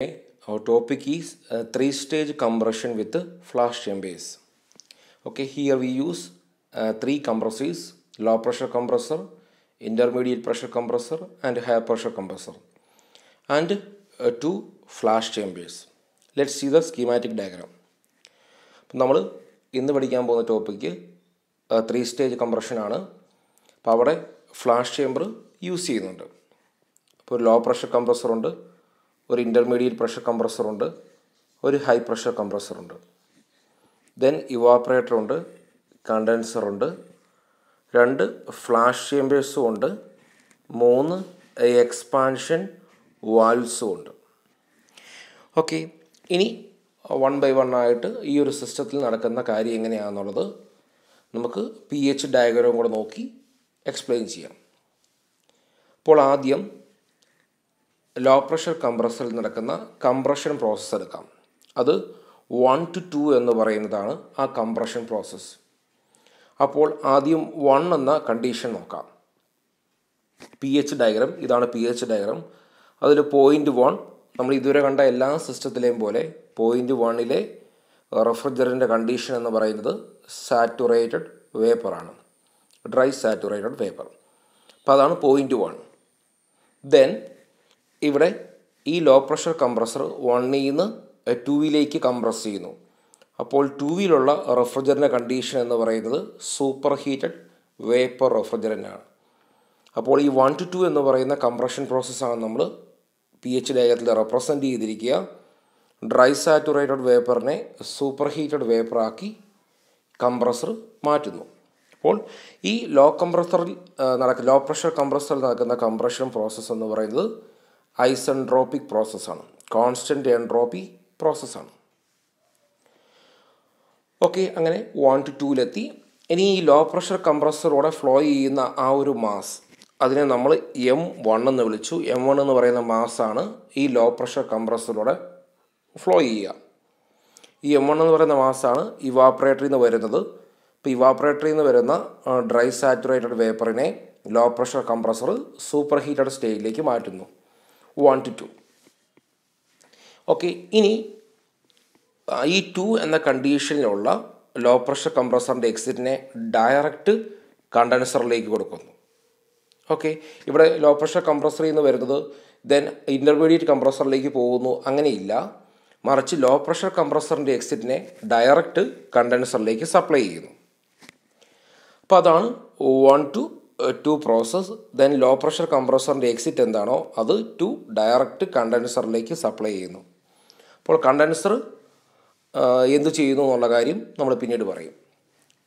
Our topic is uh, three stage compression with flash chambers. Okay, here we use uh, three compressors low pressure compressor, intermediate pressure compressor, and high pressure compressor, and uh, two flash chambers. Let's see the schematic diagram. നമ്മൾ ഇന്ന് പഠിക്കാൻ പോകുന്ന topic three stage കംപ്രഷനാണ് അപ്പോൾ അവിടെ flash chamber use ചെയ്യുന്നുണ്ട് അപ്പോൾ ഒരു low pressure കംപ്രസറുണ്ട് ഒരു ഇന്റർമീഡിയറ്റ് പ്രഷർ കംപ്രസറുണ്ട് ഒരു ഹൈ പ്രഷർ കംപ്രസറുണ്ട് ദെൻ ഇവാപ്പറേറ്റർ ഉണ്ട് കണ്ടൻസറുണ്ട് രണ്ട് ഫ്ലാഷ് ചേമ്പേഴ്സും ഉണ്ട് മൂന്ന് എക്സ്പാൻഷൻ വാൽവ്സും ഉണ്ട്. ഓക്കെ ഇനി വൺ ബൈ വൺ ആയിട്ട് ഈ ഒരു സിസ്റ്റത്തിൽ നടക്കുന്ന കാര്യം എങ്ങനെയാണെന്നുള്ളത് നമുക്ക് പി എച്ച് ഡയഗ്രാം കൂടെ നോക്കി എക്സ്പ്ലെയിൻ ചെയ്യാം. അപ്പോൾ ആദ്യം ലോ പ്രഷർ കംപ്രസറിൽ നടക്കുന്ന കംപ്രഷൻ പ്രോസസ്സ് എടുക്കാം. അത് വൺ ടു ടു എന്ന് പറയുന്നതാണ് ആ കംപ്രഷൻ പ്രോസസ്സ്. അപ്പോൾ ആദ്യം വൺ എന്ന കണ്ടീഷൻ നോക്കാം. പി എച്ച് ഡയഗ്രം ഇതാണ് പി എച്ച് ഡയഗ്രം അതിൽ പോയിന്റ് വൺ നമ്മൾ ഇതുവരെ കണ്ട എല്ലാ സിസ്റ്റത്തിലെയും പോലെ പോയിന്റ് വണ്ണിലെ റെഫ്രിജറിന്റെ കണ്ടീഷൻ എന്ന് പറയുന്നത് സാറ്റുറേറ്റഡ് വേപ്പറാണ് ഡ്രൈ സാറ്റുറേറ്റഡ് വേപ്പർ അപ്പോൾ അതാണ് പോയിന്റ് വൺ ദെൻ ഇവിടെ ഈ ലോ പ്രഷർ കംപ്രസർ വണ്ണിൽ നിന്ന് ടൂവിലേക്ക് കംപ്രസ് ചെയ്യുന്നു. അപ്പോൾ ടൂവിലുള്ള റെഫ്രിജറന്റ് കണ്ടീഷൻ എന്ന് പറയുന്നത് സൂപ്പർ ഹീറ്റഡ് വേപ്പർ റെഫ്രിജറന്റാണ് അപ്പോൾ ഈ വൺ ടു ടു എന്ന് പറയുന്ന കംപ്രഷൻ പ്രോസസ്സാണ് നമ്മൾ പി എച്ച് ഡയഗ്രത്തിൽ റെപ്രസെന്റ് ചെയ്തിരിക്കുക. ഡ്രൈ സാറ്റുറേറ്റഡ് വേപ്പറിനെ സൂപ്പർ ഹീറ്റഡ് വേപ്പറാക്കി കംപ്രസർ മാറ്റുന്നു. അപ്പോൾ ഈ ലോ കംപ്രസറിൽ നടക്കുന്ന ലോ പ്രഷർ കംപ്രസറിൽ നടക്കുന്ന കംപ്രഷൻ പ്രോസസ്സ് എന്ന് പറയുന്നത് ഐസെൻട്രോപ്പിക് പ്രോസസ്സാണ്. കോൺസ്റ്റന്റ് എൻട്രോപ്പി പ്രോസസ്സാണ്. ഓക്കെ അങ്ങനെ വൺ ടു ടൂവിലെത്തി ഇനി ഈ ലോ പ്രഷർ കംപ്രസറോടെ ഫ്ലോ ചെയ്യുന്ന ആ ഒരു മാസ് അതിനെ നമ്മൾ എം വൺ എന്ന് വിളിച്ചു. എം വൺ എന്ന് പറയുന്ന മാസാണ് ഈ ലോ പ്രഷർ കംപ്രസറിലൂടെ ഫ്ലോ ചെയ്യുക. ഈ എം വൺ എന്ന് പറയുന്ന മാസാണ് ഇവാപ്പറേറ്ററിൽ നിന്ന് വരുന്നത്. ഇപ്പോൾ ഇവാപ്പറേറ്ററിൽ നിന്ന് വരുന്ന dry saturated വേപ്പറിനെ low pressure compressor super heated സ്റ്റേജിലേക്ക് മാറ്റുന്നു. വൺ ടു ടു ഓക്കെ ഇനി ഈ ടു എന്ന കണ്ടീഷനിലുള്ള ലോ പ്രഷർ കംപ്രസറിന്റെ എക്സിറ്റിനെ ഡയറക്റ്റ് കണ്ടൻസറിലേക്ക് കൊടുക്കുന്നു. ഓക്കെ ഇവിടെ ലോ പ്രഷർ കംപ്രസറിൽ നിന്ന് വരുന്നത് ദെൻ ഇന്റർമീഡിയറ്റ് കംപ്രസറിലേക്ക് പോകുന്നു അങ്ങനെയില്ല. മറിച്ച് ലോ പ്രഷർ കംപ്രസറിന്റെ എക്സിറ്റിനെ ഡയറക്റ്റ് കണ്ടൻസറിലേക്ക് സപ്ലൈ ചെയ്യുന്നു. അപ്പോൾ അതാണ് one to two process then low pressure കംപ്രസറിന്റെ exit എന്താണോ അത് ടു ഡയറക്റ്റ് കണ്ടൻസറിലേക്ക് സപ്ലൈ ചെയ്യുന്നു. അപ്പോൾ കണ്ടൻസർ എന്ത് ചെയ്യുന്നു എന്നുള്ള കാര്യം നമ്മൾ പിന്നീട് പറയും.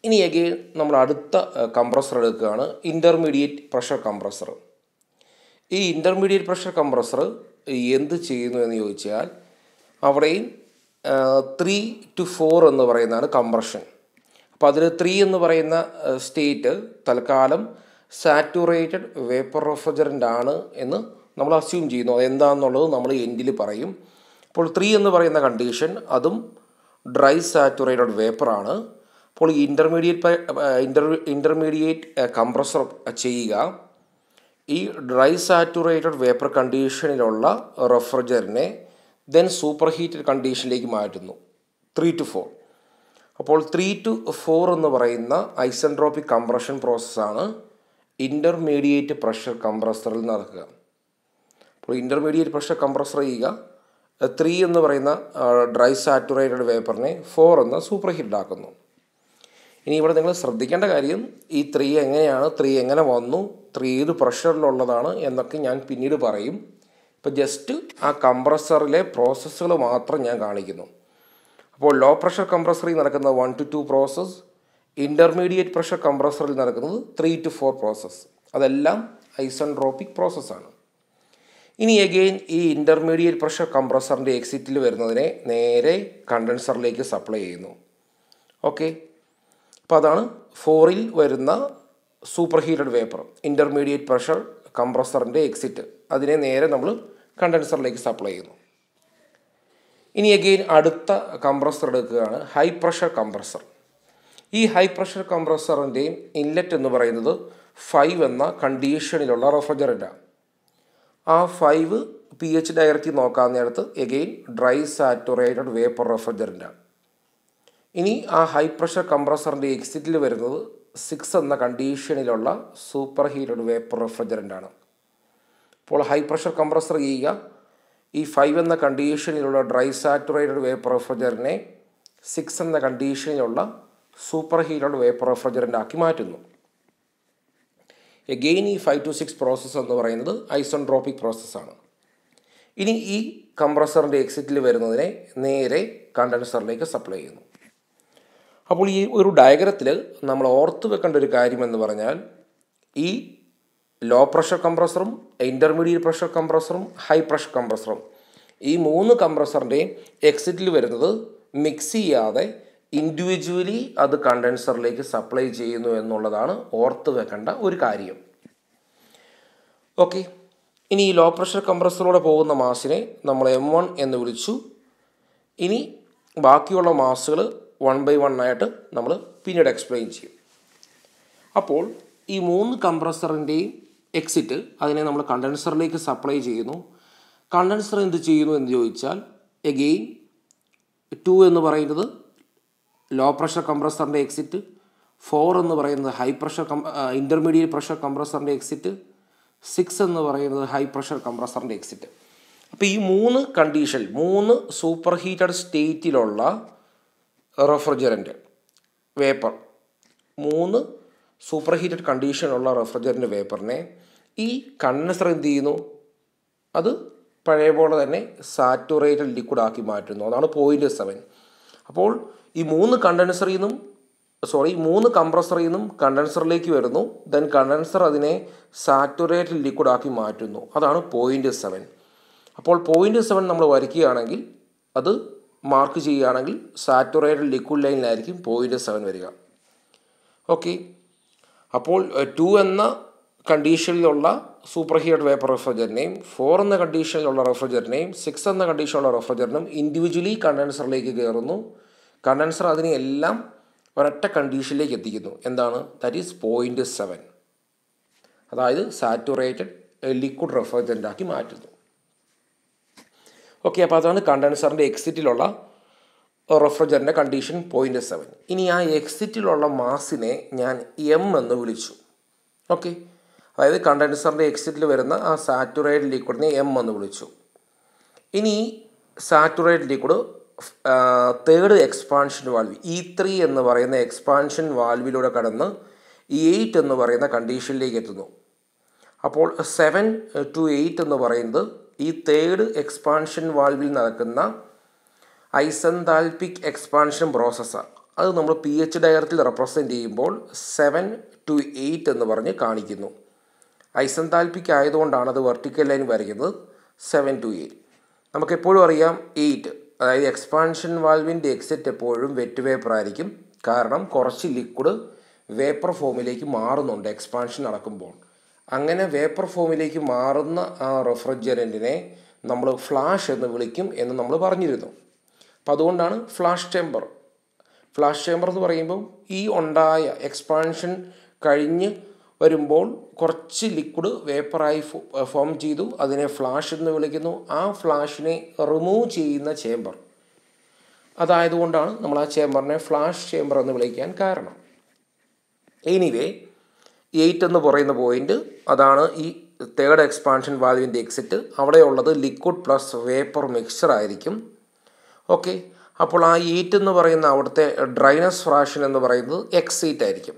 ഇനി അഗെയിൻ നമ്മൾ അടുത്ത കംപ്രസർ എടുക്കുകയാണ്. ഇന്റർമീഡിയറ്റ് പ്രഷർ കംപ്രസർ ഈ ഇന്റർമീഡിയറ്റ് പ്രഷർ കംപ്രസർ എന്ത് ചെയ്യുന്നു എന്ന് ചോദിച്ചാൽ അവിടെയും ത്രീ ടു ഫോർ എന്ന് പറയുന്നതാണ് കംപ്രഷൻ അപ്പോൾ അതിൽ ത്രീ എന്ന് പറയുന്ന സ്റ്റേറ്റ് തൽക്കാലം സാറ്റുറേറ്റഡ് വേപ്പർ റെഫ്രിജറന്റ് ആണ് എന്ന് നമ്മൾ അസ്യൂം ചെയ്യുന്നു. അതെന്താണെന്നുള്ളത് നമ്മൾ എൻഡിൽ പറയും. അപ്പോൾ ത്രീ എന്ന് പറയുന്ന കണ്ടീഷൻ അതും ഡ്രൈ സാറ്റുറേറ്റഡ് വേപ്പറാണ് അപ്പോൾ ഇന്റർമീഡിയറ്റ് ഇന്റർ ഇന്റർമീഡിയറ്റ് കംപ്രസർ ചെയ്യുക. ഈ ഡ്രൈ സാറ്റുറേറ്റഡ് വേപ്പർ കണ്ടീഷനിലുള്ള റെഫ്രിജറിനെ ദെൻ സൂപ്പർ ഹീറ്റഡ് കണ്ടീഷനിലേക്ക് മാറ്റുന്നു. ത്രീ ടു ഫോർ അപ്പോൾ ത്രീ ടു ഫോർ എന്ന് പറയുന്ന ഐസൻട്രോപ്പിക് കംപ്രഷൻ പ്രോസസ്സാണ് ഇന്റർമീഡിയറ്റ് പ്രഷർ കംപ്രസറിൽ നടക്കുക. അപ്പോൾ ഇന്റർമീഡിയറ്റ് പ്രഷർ കംപ്രസർ ചെയ്യുക. ത്രീ എന്ന് പറയുന്ന ഡ്രൈ സാറ്റുറേറ്റഡ് വേപ്പറിനെ ഫോർ എന്ന് സൂപ്പർ ഹീറ്റഡ് ആക്കുന്നു. ഇനി ഇവിടെ നിങ്ങൾ ശ്രദ്ധിക്കേണ്ട കാര്യം ഈ ത്രീ എങ്ങനെയാണ് ത്രീ എങ്ങനെ വന്നു ത്രീ ഏത് പ്രഷറിലുള്ളതാണ് എന്നൊക്കെ ഞാൻ പിന്നീട് പറയും. ഇപ്പോൾ ജസ്റ്റ് ആ കംപ്രസറിലെ പ്രോസസ്സുകൾ മാത്രം ഞാൻ കാണിക്കുന്നു. അപ്പോൾ ലോ പ്രഷർ കംപ്രസറിൽ നടക്കുന്ന one to two process intermediate pressure കംപ്രസറിൽ നടക്കുന്നത് ത്രീ ടു ഫോർ പ്രോസസ്സ് അതെല്ലാം ഐസൺട്രോപ്പിക് പ്രോസസ്സാണ് ഇനി അഗെയിൻ ഈ ഇന്റർമീഡിയറ്റ് പ്രഷർ കംപ്രസറിന്റെ എക്സിറ്റിൽ വരുന്നതിനെ നേരെ കണ്ടൻസറിലേക്ക് സപ്ലൈ ചെയ്യുന്നു. ഓക്കെ അപ്പോൾ അതാണ് ഫോറിൽ വരുന്ന super heated vapour intermediate pressure കംപ്രസറിന്റെ exit അതിനെ നേരെ നമ്മൾ കണ്ടൻസറിലേക്ക് സപ്ലൈ ചെയ്യുന്നു. ഇനി അഗെയിൻ അടുത്ത കംപ്രസർ എടുക്കുകയാണ് ഹൈ പ്രഷർ കംപ്രസർ ഈ ഹൈ പ്രഷർ കംപ്രസറിന്റെയും ഇൻലെറ്റ് എന്ന് പറയുന്നത് ഫൈവ് എന്ന കണ്ടീഷനിലുള്ള റെഫ്രിജറന്റാണ് ആ ഫൈവ് പി എച്ച് ഡയറക്റ്റ് നോക്കാൻ നേരത്ത് എഗെയിൻ ഡ്രൈ സാറ്റുറേറ്റഡ് വേപ്പർ റെഫ്രിജറന്റാണ് ഇനി ആ ഹൈ പ്രഷർ കംപ്രസറിന്റെ എക്സിറ്റിൽ വരുന്നത് സിക്സ് എന്ന കണ്ടീഷനിലുള്ള സൂപ്പർ ഹീറ്റഡ് വേപ്പർ റെഫ്രിജറന്റാണ് അപ്പോൾ ഹൈ പ്രഷർ കംപ്രസർ ചെയ്യുക. ഈ ഫൈവ് എന്ന കണ്ടീഷനിലുള്ള ഡ്രൈ സാറ്റുറേറ്റഡ് വേപ്പർ റെഫ്രിജറിനെ സിക്സ് എന്ന കണ്ടീഷനിലുള്ള സൂപ്പർ ഹീറ്റഡ് വേപ്പർ റെഫ്രിജറന്റ് ആക്കി മാറ്റുന്നു. എഗെയിൻ ഈ ഫൈവ് ടു സിക്സ് പ്രോസസ്സ് എന്ന് പറയുന്നത് ഐസോൺട്രോപ്പിക് പ്രോസസ്സാണ് ഇനി ഈ കംപ്രസറിന്റെ എക്സിറ്റിൽ വരുന്നതിനെ നേരെ കണ്ടൻസറിലേക്ക് സപ്ലൈ ചെയ്യുന്നു. അപ്പോൾ ഈ ഒരു ഡയഗ്രത്തിൽ നമ്മൾ ഓർത്ത് വെക്കേണ്ട ഒരു കാര്യം എന്ന് പറഞ്ഞാൽ ഈ ലോ പ്രഷർ കംപ്രസറും ഇന്റർമീഡിയറ്റ് പ്രഷർ കംപ്രസറും ഹൈ പ്രഷർ കംപ്രസറും ഈ മൂന്ന് കംപ്രസറിന്റെയും എക്സിറ്റിൽ വരുന്നത് മിക്സ് ചെയ്യാതെ ഇൻഡിവിജ്വലി അത് കണ്ടൻസറിലേക്ക് സപ്ലൈ ചെയ്യുന്നു എന്നുള്ളതാണ് ഓർത്ത് വെക്കേണ്ട ഒരു കാര്യം. ഓക്കെ ഇനി ഈ ലോ പ്രഷർ കംപ്രസറിലൂടെ പോകുന്ന മാസിനെ നമ്മൾ എം വൺ എന്ന് വിളിച്ചു. ഇനി ബാക്കിയുള്ള മാസുകൾ വൺ ബൈ വൺ ആയിട്ട് നമ്മൾ പിന്നീട് എക്സ്പ്ലെയിൻ ചെയ്യും. അപ്പോൾ ഈ മൂന്ന് കംപ്രസറിന്റെയും എക്സിറ്റ് അതിനെ നമ്മൾ കണ്ടൻസറിലേക്ക് സപ്ലൈ ചെയ്യുന്നു. കണ്ടൻസർ എന്ത് ചെയ്യുന്നു എന്ന് ചോദിച്ചാൽ എഗെയിൻ ടു എന്ന് പറയുന്നത് ലോ പ്രഷർ കംപ്രസറിന്റെ എക്സിറ്റ് ഫോർ എന്ന് പറയുന്നത് high pressure cum intermediate pressure കംപ്രസറിന്റെ exit six എന്ന് പറയുന്നത് ഹൈ പ്രഷർ കംപ്രസറിന്റെ എക്സിറ്റ് അപ്പോൾ ഈ മൂന്ന് കണ്ടീഷൻ മൂന്ന് സൂപ്പർ ഹീറ്റഡ് സ്റ്റേറ്റിലുള്ള റെഫ്രിജറന്റ് വേപ്പർ മൂന്ന് സൂപ്പർ ഹീറ്റഡ് കണ്ടീഷനുള്ള റെഫ്രിജറന്റ് വേപ്പറിനെ ഈ കണ്ടൻസർ എന്ത് ചെയ്യുന്നു? അത് പഴയ പോലെ തന്നെ സാറ്റുറേറ്റഡ് ലിക്വിഡ് ആക്കി മാറ്റുന്നു. അതാണ് പോയിന്റ് സെവൻ അപ്പോൾ ഈ മൂന്ന് കണ്ടൻസറിൽ നിന്നും സോറി മൂന്ന് കംപ്രസറിൽ നിന്നും കണ്ടൻസറിലേക്ക് വരുന്നു. ദെൻ കണ്ടൻസർ അതിനെ സാറ്റുറേറ്റഡ് ലിക്വിഡ് ആക്കി മാറ്റുന്നു. അതാണ് പോയിന്റ് സെവൻ അപ്പോൾ പോയിന്റ് സെവൻ നമ്മൾ വരയ്ക്കുകയാണെങ്കിൽ അത് മാർക്ക് ചെയ്യുകയാണെങ്കിൽ സാറ്റുറേറ്റഡ് ലിക്വിഡ് ലൈനിലായിരിക്കും പോയിന്റ് സെവൻ വരിക. ഓക്കെ അപ്പോൾ ടു എന്ന കണ്ടീഷനിലുള്ള സൂപ്പർ ഹീറ്റ് വേപ്പർ റെഫ്രിജറിനെയും ഫോർ എന്ന കണ്ടീഷനിലുള്ള റെഫ്രിജറിനെയും സിക്സ് എന്ന കണ്ടീഷനിലുള്ള റെഫ്രിജറിനും ഇൻഡിവിജ്വലി കണ്ടൻസറിലേക്ക് കയറുന്നു. കണ്ടൻസർ അതിനെ എല്ലാം ഒരൊറ്റ കണ്ടീഷനിലേക്ക് എത്തിക്കുന്നു. എന്താണ്? ദാറ്റ് ഈസ് പോയിന്റ് സെവൻ അതായത് സാറ്റുറേറ്റഡ് ലിക്വിഡ് റെഫ്രിജറന്റ് ആക്കി മാറ്റുന്നു. ഓക്കെ അപ്പോൾ അതാണ് കണ്ടൻസറിന്റെ എക്സിറ്റിലുള്ള റെഫ്രിജറിന്റെ കണ്ടീഷൻ പോയിന്റ് സെവൻ ഇനി ആ എക്സിറ്റിലുള്ള മാസിനെ ഞാൻ എം എന്ന് വിളിച്ചു. ഓക്കെ അതായത് കണ്ടൻസറിന്റെ എക്സിറ്റിൽ വരുന്ന ആ സാറ്റുറേറ്റ് ലിക്വിഡിനെ എം എന്ന് വിളിച്ചു. ഇനി saturate liquid third expansion valve E three എന്ന് പറയുന്ന എക്സ്പാൻഷൻ വാൽവിലൂടെ കടന്ന് ഇ എയ്റ്റ് എന്ന് പറയുന്ന കണ്ടീഷനിലേക്ക് എത്തുന്നു. അപ്പോൾ സെവൻ ടു എയ്റ്റ് എന്ന് പറയുന്നത് ഈ തേർഡ് എക്സ്പാൻഷൻ വാൽവിൽ നടക്കുന്ന ഐസന്താൽപിക് എക്സ്പാൻഷൻ പ്രോസസ്സാണ് അത് നമ്മൾ പി എച്ച് ഡയറത്തിൽ റെപ്രസെന്റ് ചെയ്യുമ്പോൾ സെവൻ ടു എയ്റ്റ് എന്ന് പറഞ്ഞ് കാണിക്കുന്നു. ഐസന്താൽപിക് ആയതുകൊണ്ടാണ് അത് വെർട്ടിക്കൽ ലൈൻ വരയ്ക്കുന്നത് സെവൻ ടു എയ്റ്റ് നമുക്കെപ്പോഴും അറിയാം എയ്റ്റ് അതായത് എക്സ്പാൻഷൻ വാൽവിന്റെ എക്സിറ്റ് എപ്പോഴും വെറ്റ് വേപ്പർ ആയിരിക്കും. കാരണം കുറച്ച് ലിക്വിഡ് വേപ്പർ ഫോമിലേക്ക് മാറുന്നുണ്ട് എക്സ്പാൻഷൻ നടക്കുമ്പോൾ. അങ്ങനെ വേപ്പർ ഫോമിലേക്ക് മാറുന്ന ആ റെഫ്രിജറന്റിനെ നമ്മൾ ഫ്ലാഷ് എന്ന് വിളിക്കും എന്ന് നമ്മൾ പറഞ്ഞിരുന്നു. അപ്പോൾ അതുകൊണ്ടാണ് ഫ്ലാഷ് ചേമ്പർ ഫ്ലാഷ് ചേമ്പർ എന്ന് പറയുമ്പം ഈ ഉണ്ടായ എക്സ്പാൻഷൻ കഴിഞ്ഞ് വരുമ്പോൾ കുറച്ച് ലിക്വിഡ് വേപ്പറായി ഫോം ചെയ്തു അതിനെ ഫ്ലാഷ് എന്ന് വിളിക്കുന്നു. ആ ഫ്ലാഷിനെ റിമൂവ് ചെയ്യുന്ന ചേമ്പർ അതായതുകൊണ്ടാണ് നമ്മൾ ആ ചേംബറിനെ ഫ്ലാഷ് ചേംബർ എന്ന് വിളിക്കാൻ കാരണം. എനിവേ എയ്റ്റ് എന്ന് പറയുന്ന പോയിന്റ് അതാണ് ഈ തേർഡ് എക്സ്പാൻഷൻ വാൽവിന്റെ എക്സിറ്റ് അവിടെയുള്ളത് ലിക്വിഡ് പ്ലസ് വേപ്പർ മിക്സ്ചർ ആയിരിക്കും. ഓക്കെ അപ്പോൾ ആ എയ്റ്റ് എന്ന് പറയുന്ന അവിടുത്തെ ഡ്രൈനസ് ഫ്രാക്ഷൻ എന്ന് പറയുന്നത് എക്സീറ്റ് ആയിരിക്കും.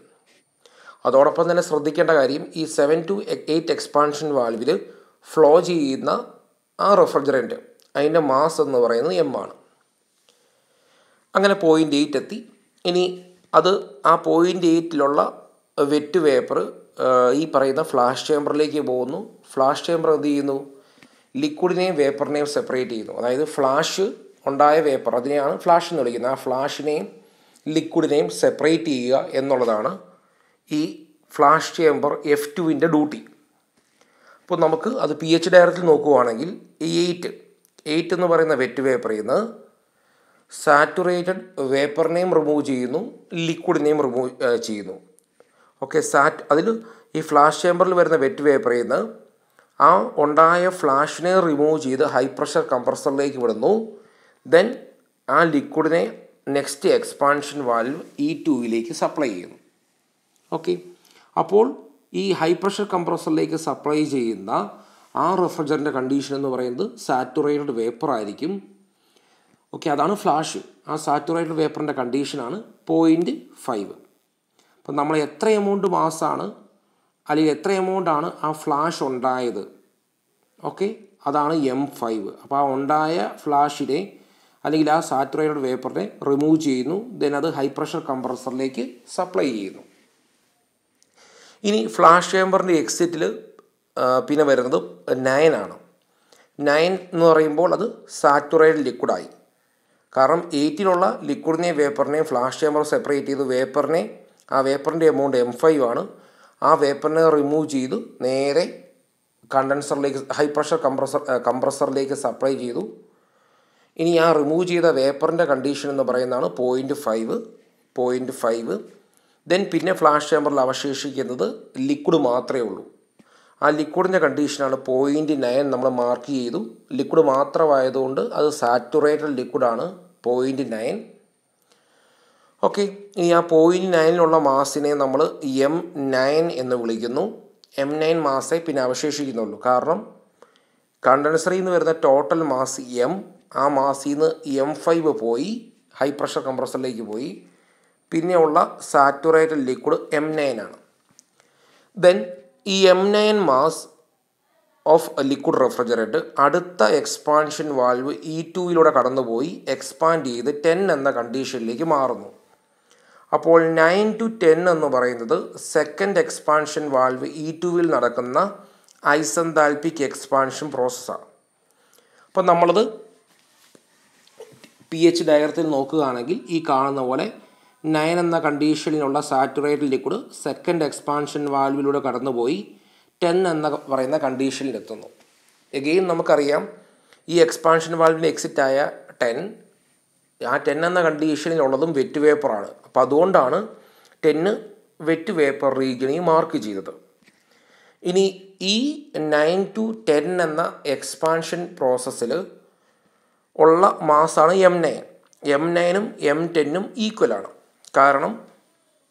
അതോടൊപ്പം തന്നെ ശ്രദ്ധിക്കേണ്ട കാര്യം ഈ സെവൻ ടു എയ്റ്റ് എക്സ്പാൻഷൻ വാൽവിൽ ഫ്ലോ ചെയ്യുന്ന ആ റെഫ്രിജറന്റ് അതിന്റെ മാസ് എന്ന് പറയുന്നത് എം ആണ്. അങ്ങനെ പോയിന്റ് എയ്റ്റ് എത്തി. ഇനി അത് ആ പോയിന്റ് എയ്റ്റിലുള്ള വെറ്റ് വേപ്പർ ഈ പറയുന്ന ഫ്ലാഷ് ചേമ്പറിലേക്ക് പോകുന്നു. ഫ്ലാഷ് ചേമ്പർ എന്ത് ചെയ്യുന്നു? ലിക്വിഡിനെയും വേപ്പറിനെയും സെപ്പറേറ്റ് ചെയ്യുന്നു. അതായത് ഫ്ലാഷ് ഉണ്ടായ വേപ്പർ അതിനെയാണ് ഫ്ലാഷ് എന്ന് വിളിക്കുന്നത്. ആ ഫ്ലാഷിനെയും ലിക്വിഡിനെയും സെപ്പറേറ്റ് ചെയ്യുക എന്നുള്ളതാണ് ഈ ഫ്ലാഷ് ചേംബർ എഫ് ടുവിന്റെ ഡ്യൂട്ടി അപ്പോൾ നമുക്ക് അത് പി എച്ച് ഡയറക്റ്റിൽ നോക്കുവാണെങ്കിൽ എയ്റ്റ് എയ്റ്റ് എന്ന് പറയുന്ന വെറ്റ് വേപ്പറിൽ നിന്ന് സാറ്റുറേറ്റഡ് വേപ്പറിനെയും റിമൂവ് ചെയ്യുന്നു ലിക്വിഡിനെയും റിമൂവ് ചെയ്യുന്നു. ഓക്കെ സാറ്റ് അതിൽ ഈ ഫ്ലാഷ് ചേമ്പറിൽ വരുന്ന വെറ്റ് വേപ്പറിൽ നിന്ന് ആ ഉണ്ടായ ഫ്ലാഷിനെ റിമൂവ് ചെയ്ത് ഹൈ പ്രഷർ കംപ്രസറിലേക്ക് വിടുന്നു. ദെൻ ആ ലിക്വിഡിനെ നെക്സ്റ്റ് എക്സ്പാൻഷൻ വാൽവ് ഇ ടുവിലേക്ക് സപ്ലൈ ചെയ്യുന്നു. ഓക്കെ. അപ്പോൾ ഈ ഹൈ പ്രഷർ കംപ്രസറിലേക്ക് സപ്ലൈ ചെയ്യുന്ന ആ റെഫ്രിജറിന്റെ കണ്ടീഷൻ എന്ന് പറയുന്നത് സാറ്റുറേറ്റഡ് വേപ്പർ ആയിരിക്കും. ഓക്കെ അതാണ് ഫ്ലാഷ്. ആ സാറ്റുറേറ്റഡ് വേപ്പറിന്റെ കണ്ടീഷനാണ് പോയിന്റ് ഫൈവ് അപ്പം നമ്മൾ എത്ര എമൗണ്ട് മാസമാണ് അല്ലെങ്കിൽ എത്ര എമൗണ്ടാണ് ആ ഫ്ലാഷ് ഉണ്ടായത്? ഓക്കെ അതാണ് എം ഫൈവ് അപ്പോൾ ആ ഉണ്ടായ ഫ്ലാഷിനെ അല്ലെങ്കിൽ ആ സാറ്റുറേറ്റഡ് വേപ്പറിനെ റിമൂവ് ചെയ്യുന്നു. ദെൻ അത് ഹൈ പ്രഷർ കംപ്രസറിലേക്ക് സപ്ലൈ ചെയ്യുന്നു. ഇനി ഫ്ലാഷ് ചേമ്പറിന്റെ എക്സിറ്റിൽ പിന്നെ വരുന്നത് നയൻ ആണ്. നയൻ എന്ന് പറയുമ്പോൾ അത് സാറ്റുറേറ്റഡ് ലിക്വിഡായി കാരണം എയ്റ്റിലുള്ള ലിക്വിഡിനെയും വേപ്പറിനെയും ഫ്ലാഷ് ചേമ്പർ സെപ്പറേറ്റ് ചെയ്ത് വേപ്പറിനെ ആ വേപ്പറിന്റെ എമൗണ്ട് എം ഫൈവ് ആണ്. ആ വേപ്പറിനെ റിമൂവ് ചെയ്ത് നേരെ കണ്ടൻസറിലേക്ക് ഹൈ പ്രഷർ കംപ്രസർ കംപ്രസറിലേക്ക് സപ്ലൈ ചെയ്തു. ഇനി ആ റിമൂവ് ചെയ്ത വേപ്പറിന്റെ കണ്ടീഷൻ എന്ന് പറയുന്നതാണ് point five point five then പിന്നെ ഫ്ലാഷ് ചേമ്പറിൽ അവശേഷിക്കുന്നത് ലിക്വിഡ് മാത്രമേ ഉള്ളൂ. ആ ലിക്വിഡിന്റെ കണ്ടീഷനാണ് പോയിന്റ് നയൻ നമ്മൾ മാർക്ക് ചെയ്തു. ലിക്വിഡ് മാത്രമായതുകൊണ്ട് അത് സാറ്റുറേറ്റഡ് ലിക്വിഡാണ് പോയിന്റ് നയൻ ഓക്കെ ഇനി ആ പോയിന്റ് നയനിലുള്ള മാസിനെ നമ്മൾ എം നയൻ എന്ന് വിളിക്കുന്നു. എം നയൻ മാസേ പിന്നെ അവശേഷിക്കുന്നുള്ളൂ. കാരണം കണ്ടൻസറിൽ നിന്ന് വരുന്ന ടോട്ടൽ മാസ് എം ആ മാസിൽ നിന്ന് എം ഫൈവ് പോയി ഹൈ പ്രഷർ കംപ്രസറിലേക്ക് പോയി. പിന്നെയുള്ള സാറ്റുറേറ്റഡ് ലിക്വിഡ് എം ആണ്. ദെൻ ഈ M nine mass of liquid refrigerate അടുത്ത എക്സ്പാൻഷൻ വാൽവ് ഇ ടുവിലൂടെ കടന്നുപോയി എക്സ്പാൻഡ് ചെയ്ത് ടെൻ എന്ന കണ്ടീഷനിലേക്ക് മാറുന്നു. അപ്പോൾ നയൻ ടു ടെൻ എന്ന് പറയുന്നത് സെക്കൻഡ് എക്സ്പാൻഷൻ വാൽവ് ഇ ടുവിൽ നടക്കുന്ന ഐസന്താൽപിക് എക്സ്പാൻഷൻ പ്രോസസ്സാണ് അപ്പം നമ്മളത് പി എച്ച് ഡയഗ്രത്തിൽ നോക്കുകയാണെങ്കിൽ ഈ കാണുന്ന പോലെ നയൻ എന്ന കണ്ടീഷനിലുള്ള സാറ്റുറേറ്റഡ് ലിക്വിഡ് സെക്കൻഡ് എക്സ്പാൻഷൻ വാൽവിലൂടെ കടന്നുപോയി ടെൻ എന്ന പറയുന്ന കണ്ടീഷനിലെത്തുന്നു എഗെയിൻ നമുക്കറിയാം ഈ എക്സ്പാൻഷൻ വാൽവിന്റെ എക്സിറ്റായ ടെൻ ആ ടെൻ എന്ന കണ്ടീഷനിലുള്ളതും വെറ്റ് വേപ്പറാണ് അപ്പോൾ അതുകൊണ്ടാണ് ടെന്ന് വെറ്റ് വേപ്പർ റീജിയണി മാർക്ക് ചെയ്തത്. ഇനി ഈ നയൻ ടു ടെൻ എന്ന എക്സ്പാൻഷൻ പ്രോസസ്സിൽ ഉള്ള മാസാണ് എം നയൻ എം നയനും എം ടെന്നും ഈക്വലാണ് കാരണം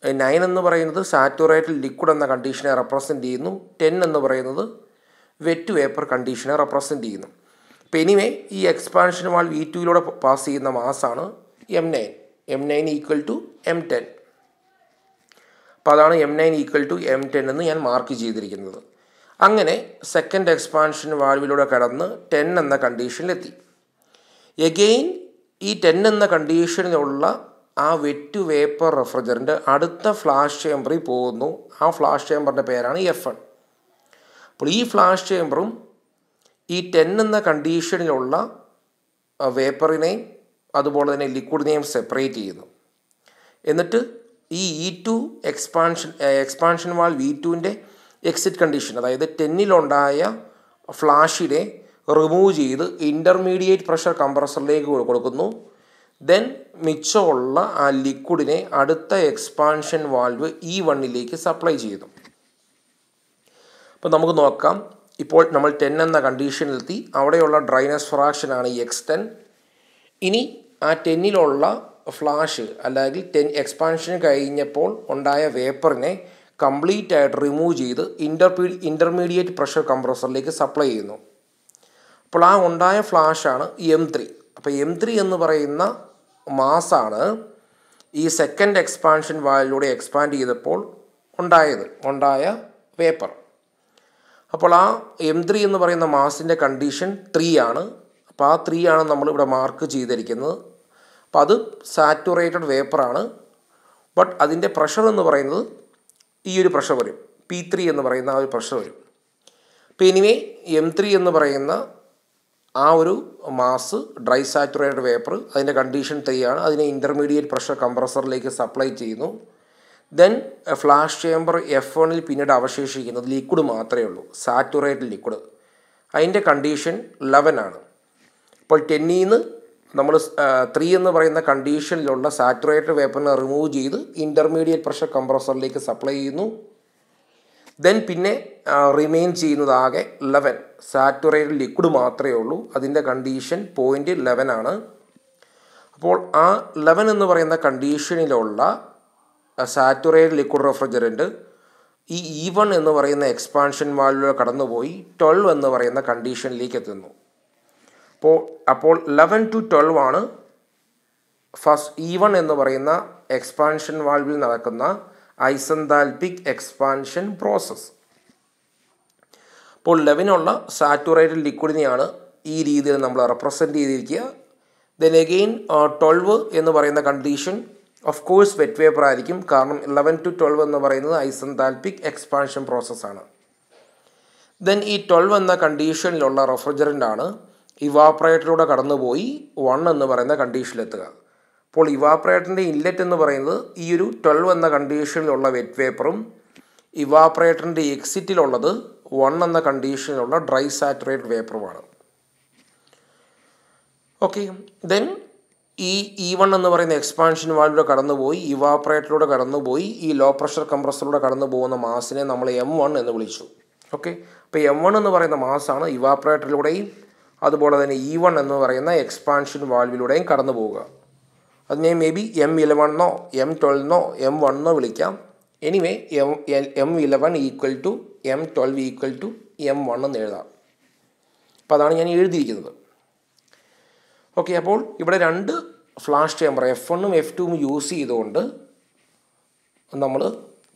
നയൻ എന്ന് പറയുന്നത് സാറ്റുറേറ്റഡ് ലിക്വിഡ് എന്ന കണ്ടീഷനെ റെപ്രസെന്റ് ചെയ്യുന്നു. ടെൻ എന്ന് പറയുന്നത് വെറ്റ് വേപ്പർ കണ്ടീഷനെ റെപ്രസെന്റ് ചെയ്യുന്നു. അപ്പോൾ എനിവേ ഈ എക്സ്പാൻഷൻ വാൾ വി ടുയിലൂടെ പാസ് ചെയ്യുന്ന മാസാണ് M nine M nine equal to M ten അപ്പോൾ അതാണ് M nine equal to M ten എന്ന് ഞാൻ മാർക്ക് ചെയ്തിരിക്കുന്നത്. അങ്ങനെ സെക്കൻഡ് എക്സ്പാൻഷൻ വാൽവിലൂടെ കടന്ന് ടെൻ എന്ന കണ്ടീഷനിലെത്തി എഗെയിൻ ഈ ടെൻ എന്ന കണ്ടീഷനിലുള്ള ആ വെറ്റ് വേപ്പർ റെഫ്രിജറന്റ് അടുത്ത ഫ്ലാഷ് ചേംബറിൽ പോകുന്നു. ആ ഫ്ലാഷ് ചേംബറിന്റെ പേരാണ് എഫ് എൺ അപ്പോൾ ഈ ഫ്ലാഷ് ചേംബറും ഈ ടെൻ എന്ന കണ്ടീഷനിലുള്ള വേപ്പറിനെയും അതുപോലെ തന്നെ ലിക്വിഡിനെയും സെപ്പറേറ്റ് ചെയ്യുന്നു. എന്നിട്ട് ഈ E two expansion expansion valve ടുവിന്റെ എക്സിറ്റ് കണ്ടീഷൻ അതായത് ടെന്നിലുണ്ടായ ഫ്ലാഷിനെ റിമൂവ് ചെയ്ത് ഇന്റർമീഡിയറ്റ് പ്രഷർ കംപ്രസറിലേക്ക് കൊടുക്കുന്നു. ദെൻ മിച്ചമുള്ള ആ ലിക്വിഡിനെ അടുത്ത എക്സ്പാൻഷൻ വാൽവ് ഇ വണ്ണിലേക്ക് സപ്ലൈ ചെയ്തു. അപ്പോൾ നമുക്ക് നോക്കാം. ഇപ്പോൾ നമ്മൾ ടെൻ എന്ന കണ്ടീഷനിലെത്തി അവിടെയുള്ള ഡ്രൈനസ് ഫ്രാക്ഷനാണ് ഈ എക്സ് ടെൻ ഇനി ആ ടെന്നിലുള്ള ഫ്ലാഷ് അല്ലെങ്കിൽ ടെൻ എക്സ്പാൻഷൻ കഴിഞ്ഞപ്പോൾ ഉണ്ടായ വേപ്പറിനെ കംപ്ലീറ്റ് ആയിട്ട് റിമൂവ് ചെയ്ത് ഇന്റർപീ ഇന്റർമീഡിയറ്റ് പ്രഷർ കംപ്രസറിലേക്ക് സപ്ലൈ ചെയ്യുന്നു. അപ്പോൾ ആ ഉണ്ടായ ഫ്ലാഷാണ് എം ത്രീ അപ്പോൾ എം ത്രീ എന്ന് പറയുന്ന മാസാണ് ഈ സെക്കൻഡ് എക്സ്പാൻഷൻ വാലിലൂടെ എക്സ്പാൻഡ് ചെയ്തപ്പോൾ ഉണ്ടായത് ഉണ്ടായ വേപ്പർ അപ്പോൾ ആ എം ത്രീ എന്ന് പറയുന്ന മാസിന്റെ കണ്ടീഷൻ ത്രീ ആണ്. അപ്പോൾ ആ ത്രീ ആണ് നമ്മളിവിടെ മാർക്ക് ചെയ്തിരിക്കുന്നത്. അപ്പോൾ അത് സാറ്റുറേറ്റഡ് വേപ്പറാണ് ബട്ട് അതിന്റെ പ്രഷർ എന്ന് പറയുന്നത് ഈ ഒരു പ്രഷർ വരും. പി ത്രീ എന്ന് പറയുന്ന ആ ഒരു പ്രഷർ വരും. അപ്പോൾ എനിവേ എം ത്രീ എന്ന് പറയുന്ന ആ ഒരു മാസ് ഡ്രൈ സാച്ചുറേറ്റഡ് വേപ്പർ അതിന്റെ കണ്ടീഷൻ തയ്യാണ് അതിനെ ഇന്റർമീഡിയറ്റ് പ്രഷർ കംപ്രസറിലേക്ക് സപ്ലൈ ചെയ്യുന്നു. ദെൻ ഫ്ലാഷ് ചേമ്പർ എഫ് വണിൽ പിന്നീട് അവശേഷിക്കുന്നത് ലിക്വിഡ് മാത്രമേ ഉള്ളൂ സാറ്റുറേറ്റഡ് ലിക്വിഡ് അതിന്റെ കണ്ടീഷൻ ലെവൻ ആണ്. അപ്പോൾ ടെന്നിന്ന് നമ്മൾ ത്രീ എന്ന് പറയുന്ന കണ്ടീഷനിലുള്ള സാറ്റുറേറ്റഡ് വേപ്പറിനെ റിമൂവ് ചെയ്ത് ഇന്റർമീഡിയറ്റ് പ്രഷർ കംപ്രസറിലേക്ക് സപ്ലൈ ചെയ്യുന്നു. ദെൻ പിന്നെ റിമെയിൻ ചെയ്യുന്നത് ആകെ ലെവൻ സാറ്റുറേറ്റഡ് ലിക്വിഡ് മാത്രമേ ഉള്ളൂ. അതിന്റെ കണ്ടീഷൻ പോയിന്റ് ലെവൻ ആണ്. അപ്പോൾ ആ ലെവൻ എന്ന് പറയുന്ന കണ്ടീഷനിലുള്ള സാറ്റുറേറ്റഡ് ലിക്വിഡ് റെഫ്രിജറന്റ് ഈ ഇ വൺ എന്ന് പറയുന്ന എക്സ്പാൻഷൻ വാൽവിലൂടെ കടന്നുപോയി ട്വൽവ് എന്ന് പറയുന്ന കണ്ടീഷനിലേക്ക് എത്തുന്നു. അപ്പോൾ അപ്പോൾ ലെവൻ ടു ട്വൽവ് ആണ് ഫസ്റ്റ് ഇ വൺ എന്ന് പറയുന്ന എക്സ്പാൻഷൻ വാൽവിൽ നടക്കുന്ന ഐസന്താൽപിക് എക്സ്പാൻഷൻ പ്രോസസ്സ് അപ്പോൾ ലെവനുള്ള സാറ്റുറേറ്റഡ് ലിക്വിഡിനെയാണ് ഈ രീതിയിൽ നമ്മൾ റെപ്രസെന്റ് ചെയ്തിരിക്കുക. ദെൻ അഗെയിൻ ട്വൽവ് എന്ന് പറയുന്ന condition of course wet vapour ആയിരിക്കും. കാരണം ഇലവൻ ടു ട്വൽവ് എന്ന് പറയുന്നത് ഐസന്താൽപിക് എക്സ്പാൻഷൻ പ്രോസസ്സാണ് ദെൻ ഈ ട്വൽവ് എന്ന കണ്ടീഷനിലുള്ള റെഫ്രിജറന്റ് ആണ് ഇവാപ്പറേറ്ററിലൂടെ കടന്നുപോയി വൺ എന്ന് പറയുന്ന കണ്ടീഷനിലെത്തുക അപ്പോൾ ഇവാപ്രേറ്ററിന്റെ ഇൻലെറ്റ് എന്ന് പറയുന്നത് ഈ ഒരു ട്വൽവ് എന്ന കണ്ടീഷനിലുള്ള വെറ്റ് വേപ്പറും ഇവാപ്രേറ്ററിന്റെ എക്സിറ്റിലുള്ളത് വൺ എന്ന കണ്ടീഷനിലുള്ള ഡ്രൈ സാറ്ററേറ്റ് വേപ്പറുമാണ്. ഓക്കെ ദെൻ ഈ ഇ വൺ എന്ന് പറയുന്ന എക്സ്പാൻഷൻ വാൽവിലൂടെ കടന്നുപോയി ഇവാപ്പറേറ്ററിലൂടെ കടന്നുപോയി ഈ ലോ പ്രഷർ കംപ്രസറിലൂടെ കടന്നു പോകുന്ന മാസിനെ നമ്മൾ എം വൺ എന്ന് വിളിച്ചു. ഓക്കെ അപ്പോൾ എം വൺ എന്ന് പറയുന്ന മാസാണ് ഇവാപ്പറേറ്ററിലൂടെയും അതുപോലെ തന്നെ ഇ വൺ എന്ന് പറയുന്ന എക്സ്പാൻഷൻ വാൽവിലൂടെയും കടന്നു പോവുക അതിനെ മേ ബി എം ഇലവണ്ണോ എം ട്വൽവെന്നോ എം വണ്ണോ വിളിക്കാം. Anyway M M eleven equal to M twelve equal to M one എന്ന് എഴുതാം. അപ്പോൾ അതാണ് ഞാൻ എഴുതിയിരിക്കുന്നത്. ഓക്കെ അപ്പോൾ ഇവിടെ രണ്ട് ഫ്ലാഷ് ചേമ്പർ എഫ് വണ്ണും എഫ് ടുവും യൂസ് ചെയ്തുകൊണ്ട് നമ്മൾ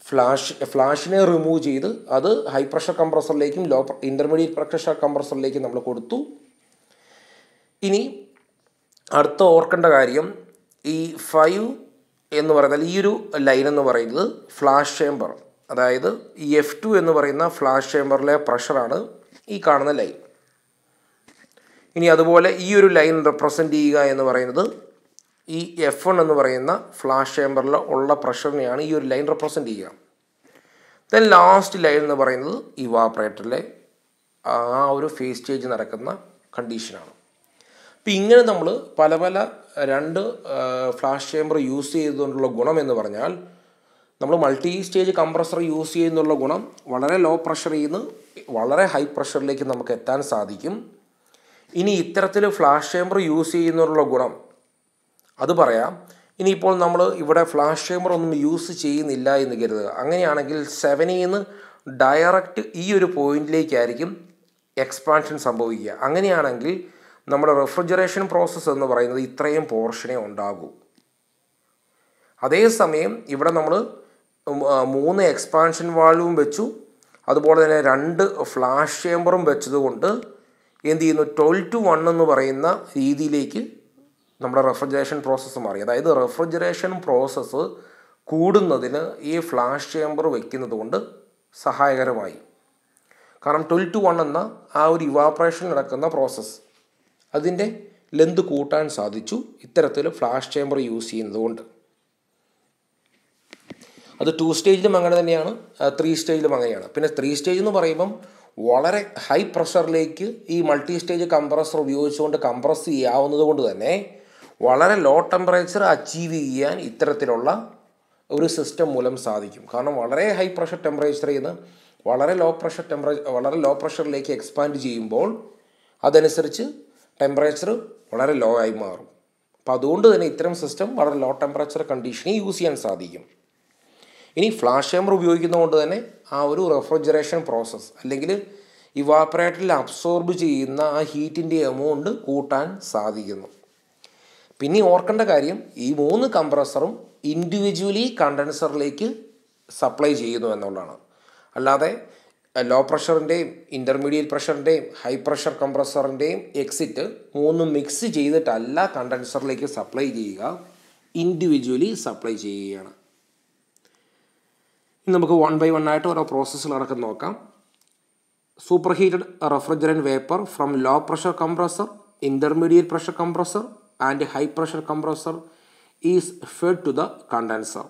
ഫ്ലാഷ് ഫ്ലാഷിനെ റിമൂവ് ചെയ്ത് അത് ഹൈ പ്രഷർ കംപ്രസറിലേക്കും ലോ ഇന്റർമീഡിയറ്റ് പ്രഷർ കംപ്രസറിലേക്കും നമ്മൾ കൊടുത്തു. ഇനി അടുത്ത ഓർക്കേണ്ട കാര്യം ഈ ഫൈവ് എന്ന് പറയുന്നത് ഈ ഒരു ലൈൻ എന്ന് പറയുന്നത് ഫ്ലാഷ് ചേമ്പർ അതായത് ഈ എഫ് ടു എന്ന് പറയുന്ന ഫ്ലാഷ് ചേമ്പറിലെ പ്രഷറാണ് ഈ കാണുന്ന ലൈൻ ഇനി അതുപോലെ ഈ ഒരു ലൈൻ റെപ്രസെന്റ് ചെയ്യുക എന്ന് പറയുന്നത് ഈ എഫ് വൺ എന്ന് പറയുന്ന ഫ്ലാഷ് ചേമ്പറിൽ ഉള്ള പ്രഷറിനെയാണ് ഈ ഒരു ലൈൻ റെപ്രസെന്റ് ചെയ്യുക. ദെൻ ലാസ്റ്റ് ലൈൻ എന്ന് പറയുന്നത് ഇവാപ്രേറ്ററിലെ ആ ഒരു ഫേസ് സ്റ്റേജ് നടക്കുന്ന കണ്ടീഷനാണ് അപ്പോൾ ഇങ്ങനെ നമ്മൾ പല പല രണ്ട് ഫ്ലാഷ് ചേമ്പർ യൂസ് ചെയ്തുകൊണ്ടുള്ള ഗുണം എന്ന് പറഞ്ഞാൽ നമ്മൾ മൾട്ടി സ്റ്റേജ് കംപ്രസർ യൂസ് ചെയ്യുന്നുള്ള ഗുണം വളരെ ലോ പ്രഷറിൽ നിന്ന് വളരെ ഹൈ പ്രഷറിലേക്ക് നമുക്ക് എത്താൻ സാധിക്കും. ഇനി ഇത്തരത്തിൽ ഫ്ലാഷ് ചേമ്പർ യൂസ് ചെയ്യുന്നുള്ള ഗുണം അത് പറയാം. ഇനിയിപ്പോൾ നമ്മൾ ഇവിടെ ഫ്ലാഷ് ചേമ്പർ ഒന്നും യൂസ് ചെയ്യുന്നില്ല എന്ന് കരുതുക. അങ്ങനെയാണെങ്കിൽ സെവനിൽ നിന്ന് ഡയറക്റ്റ് ഈ ഒരു പോയിന്റിലേക്കായിരിക്കും എക്സ്പാൻഷൻ സംഭവിക്കുക. അങ്ങനെയാണെങ്കിൽ നമ്മുടെ റെഫ്രിജറേഷൻ പ്രോസസ്സ് എന്ന് പറയുന്നത് ഇത്രയും പോർഷനേ ഉണ്ടാകൂ. അതേസമയം ഇവിടെ നമ്മൾ മൂന്ന് എക്സ്പാൻഷൻ വാൾവും വെച്ചു. അതുപോലെ തന്നെ രണ്ട് ഫ്ലാഷ് ചേമ്പറും വെച്ചതുകൊണ്ട് എന്ത് ചെയ്യുന്നു? ട്വൽവ് ടു വൺ എന്ന് പറയുന്ന രീതിയിലേക്ക് നമ്മുടെ റെഫ്രിജറേഷൻ പ്രോസസ്സ് മാറി. അതായത് റെഫ്രിജറേഷൻ പ്രോസസ്സ് കൂടുന്നതിന് ഈ ഫ്ലാഷ് ചേമ്പർ വയ്ക്കുന്നത് കൊണ്ട് സഹായകരമായി. കാരണം ട്വൽവ് ടു വൺ എന്ന ആ ഒരു ഇവാപ്രേഷൻ നടക്കുന്ന പ്രോസസ്സ്. അതിന്റെ ലെന്ത് കൂട്ടാൻ സാധിച്ചു ഇത്തരത്തിൽ ഫ്ലാഷ് ചേമ്പർ യൂസ് ചെയ്യുന്നതുകൊണ്ട്. അത് ടു സ്റ്റേജിലും അങ്ങനെ തന്നെയാണ് ത്രീ സ്റ്റേജിലും അങ്ങനെയാണ്. പിന്നെ ത്രീ സ്റ്റേജ് എന്ന് പറയുമ്പം വളരെ ഹൈ പ്രഷറിലേക്ക് ഈ മൾട്ടി സ്റ്റേജ് കംപ്രസർ ഉപയോഗിച്ചുകൊണ്ട് കംപ്രസ് ചെയ്യാവുന്നത് കൊണ്ട് തന്നെ വളരെ ലോ ടെമ്പറേച്ചർ അച്ചീവ് ചെയ്യാൻ ഇത്തരത്തിലുള്ള ഒരു സിസ്റ്റം മൂലം സാധിക്കും. കാരണം വളരെ ഹൈ പ്രഷർ ടെമ്പറേച്ചറിൽ നിന്ന് വളരെ ലോ പ്രഷർ ടെമ്പറേച്ചർ വളരെ ലോ പ്രഷറിലേക്ക് എക്സ്പാൻഡ് ചെയ്യുമ്പോൾ അതനുസരിച്ച് ടെമ്പറേച്ചർ വളരെ ലോ ആയി മാറും. അപ്പോൾ അതുകൊണ്ട് തന്നെ ഇത്തരം സിസ്റ്റം വളരെ ലോ ടെമ്പറേച്ചർ കണ്ടീഷനിൽ യൂസ് ചെയ്യാൻ സാധിക്കും. ഇനി ഫ്ലാഷ് ചേമ്പർ ഉപയോഗിക്കുന്നതുകൊണ്ട് തന്നെ ആ ഒരു റെഫ്രിജറേഷൻ പ്രോസസ്സ് അല്ലെങ്കിൽ ഇവാപ്പറേറ്ററിൽ അബ്സോർബ് ചെയ്യുന്ന ആ ഹീറ്റിന്റെ എമൗണ്ട് കൂട്ടാൻ സാധിക്കുന്നു. പിന്നെ ഓർക്കേണ്ട കാര്യം ഈ മൂന്ന് കംപ്രസറും ഇൻഡിവിജ്വലി കണ്ടൻസറിലേക്ക് സപ്ലൈ ചെയ്യുന്നു എന്നുള്ളതാണ്. അല്ലാതെ ലോ പ്രഷറിന്റെയും ഇന്റർമീഡിയറ്റ് പ്രഷറിന്റെയും ഹൈ പ്രഷർ കംപ്രസറിന്റെയും എക്സിറ്റ് മൂന്നും മിക്സ് ചെയ്തിട്ടല്ല കണ്ടൻസറിലേക്ക് സപ്ലൈ ചെയ്യുക. ഇൻഡിവിജ്വലി സപ്ലൈ ചെയ്യുകയാണ്. നമുക്ക് വൺ ബൈ വൺ ആയിട്ട് ഓരോ പ്രോസസ്സുകൾ നടക്കുന്ന നോക്കാം. Super heated refrigerant vapour from low pressure compressor intermediate pressure compressor and high pressure compressor is fed to the condenser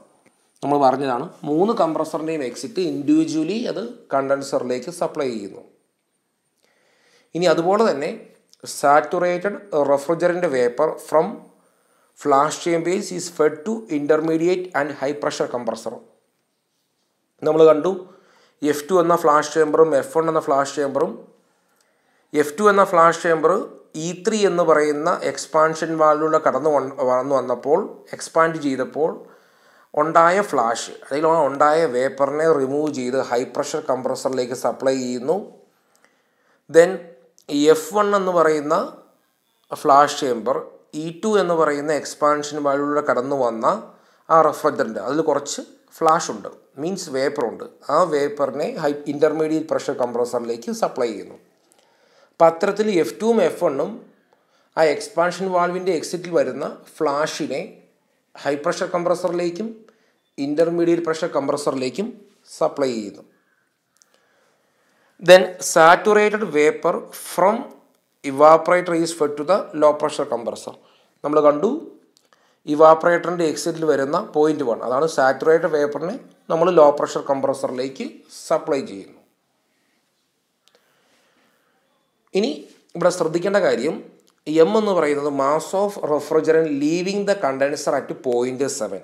നമ്മൾ പറഞ്ഞതാണ് മൂന്ന് കംപ്രസറിന്റെയും എക്സിറ്റ് ഇൻഡിവിജ്വലി അത് കണ്ടൻസറിലേക്ക് സപ്ലൈ ചെയ്യുന്നു. ഇനി അതുപോലെ തന്നെ saturated refrigerant vapour from flash chambers is fed to intermediate and high pressure compressor നമ്മൾ കണ്ടു എഫ് ടു എന്ന ഫ്ലാഷ് ചേമ്പറും എഫ് വൺ എന്ന ഫ്ലാഷ് ചേമ്പറും എഫ് ടു എന്ന ഫ്ലാഷ് ചേമ്പർ ഇ ത്രീ എന്ന് പറയുന്ന എക്സ്പാൻഷൻ വാൽവിലൂടെ കടന്നു വന്നു വന്നപ്പോൾ എക്സ്പാൻഡ് ചെയ്തപ്പോൾ ഉണ്ടായ ഫ്ലാഷ് അതിൽ ഉണ്ടായ വേപ്പറിനെ റിമൂവ് ചെയ്ത് ഹൈ പ്രഷർ കംപ്രസറിലേക്ക് സപ്ലൈ ചെയ്യുന്നു. ദെൻ എഫ് വൺ എന്ന് പറയുന്ന ഫ്ലാഷ് ചേമ്പർ ഇ ടു എന്ന് പറയുന്ന എക്സ്പാൻഷൻ വാൽവിലൂടെ കടന്നു വന്ന ആ റെഫ്രിജറന്റ് അതിൽ കുറച്ച് ഫ്ലാഷ് ഉണ്ട്. മീൻസ് വേപ്പറുണ്ട് ആ വേപ്പറിനെ ഹൈ ഇന്റർമീഡിയറ്റ് പ്രഷർ കംപ്രസറിലേക്ക് സപ്ലൈ ചെയ്യുന്നു. പത്രത്തിൽ എഫ് ടുവും എഫ് വണ്ണും ആ എക്സ്പാൻഷൻ വാൾവിന്റെ എക്സിറ്റിൽ വരുന്ന ഫ്ലാഷിനെ ഹൈ പ്രഷർ കംപ്രസറിലേക്കും ഇന്റർമീഡിയറ്റ് പ്രഷർ കംപ്രസറിലേക്കും സപ്ലൈ ചെയ്യുന്നു then saturated vapour from evaporator is fed to the low pressure compressor നമ്മൾ കണ്ടു ഇവാപ്പറേറ്ററിന്റെ എക്സിറ്റിൽ വരുന്ന പോയിന്റ് വൺ അതാണ് സാറ്റുറേറ്റഡ് വേപ്പറിനെ നമ്മൾ ലോ പ്രഷർ കംപ്രസറിലേക്ക് സപ്ലൈ ചെയ്യുന്നു. ഇനി ഇവിടെ ശ്രദ്ധിക്കേണ്ട കാര്യം എം എന്ന് പറയുന്നത് mass of refrigerant leaving the condenser at point seven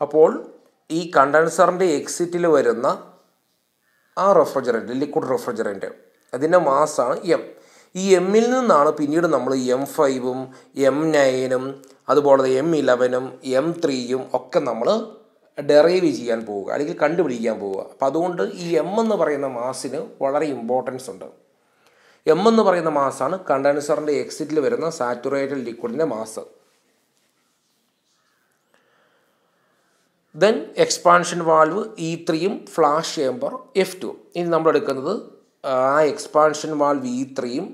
അപ്പോൾ ഈ കണ്ടൻസറിന്റെ എക്സിറ്റിൽ വരുന്ന ആ റെഫ്രിജറന്റ് ലിക്വിഡ് റെഫ്രിജറന്റ് അതിന്റെ മാസാണ് എം ഈ എമ്മിൽ നിന്നാണ് പിന്നീട് നമ്മൾ എം ഫൈവും എം നയനും അതുപോലെ എം ഇലവനും എം ത്രീയും ഒക്കെ നമ്മൾ ഡെറൈവ് ചെയ്യാൻ പോവുക അല്ലെങ്കിൽ കണ്ടുപിടിക്കാൻ പോവുക. അപ്പോൾ അതുകൊണ്ട് ഈ എം എന്ന് പറയുന്ന മാസിന് വളരെ ഇമ്പോർട്ടൻസ് ഉണ്ട്. എം എന്ന് പറയുന്ന മാസാണ് കണ്ടൻസറിന്റെ എക്സിറ്റിൽ വരുന്ന saturated ലിക്വിഡിന്റെ mass then expansion valve E ത്രീയും ഫ്ലാഷ് ചേമ്പർ എഫ് ടു ഇനി നമ്മൾ എടുക്കുന്നത് ആ എക്സ്പാൻഷൻ വാൾവ് ഇ ത്രീയും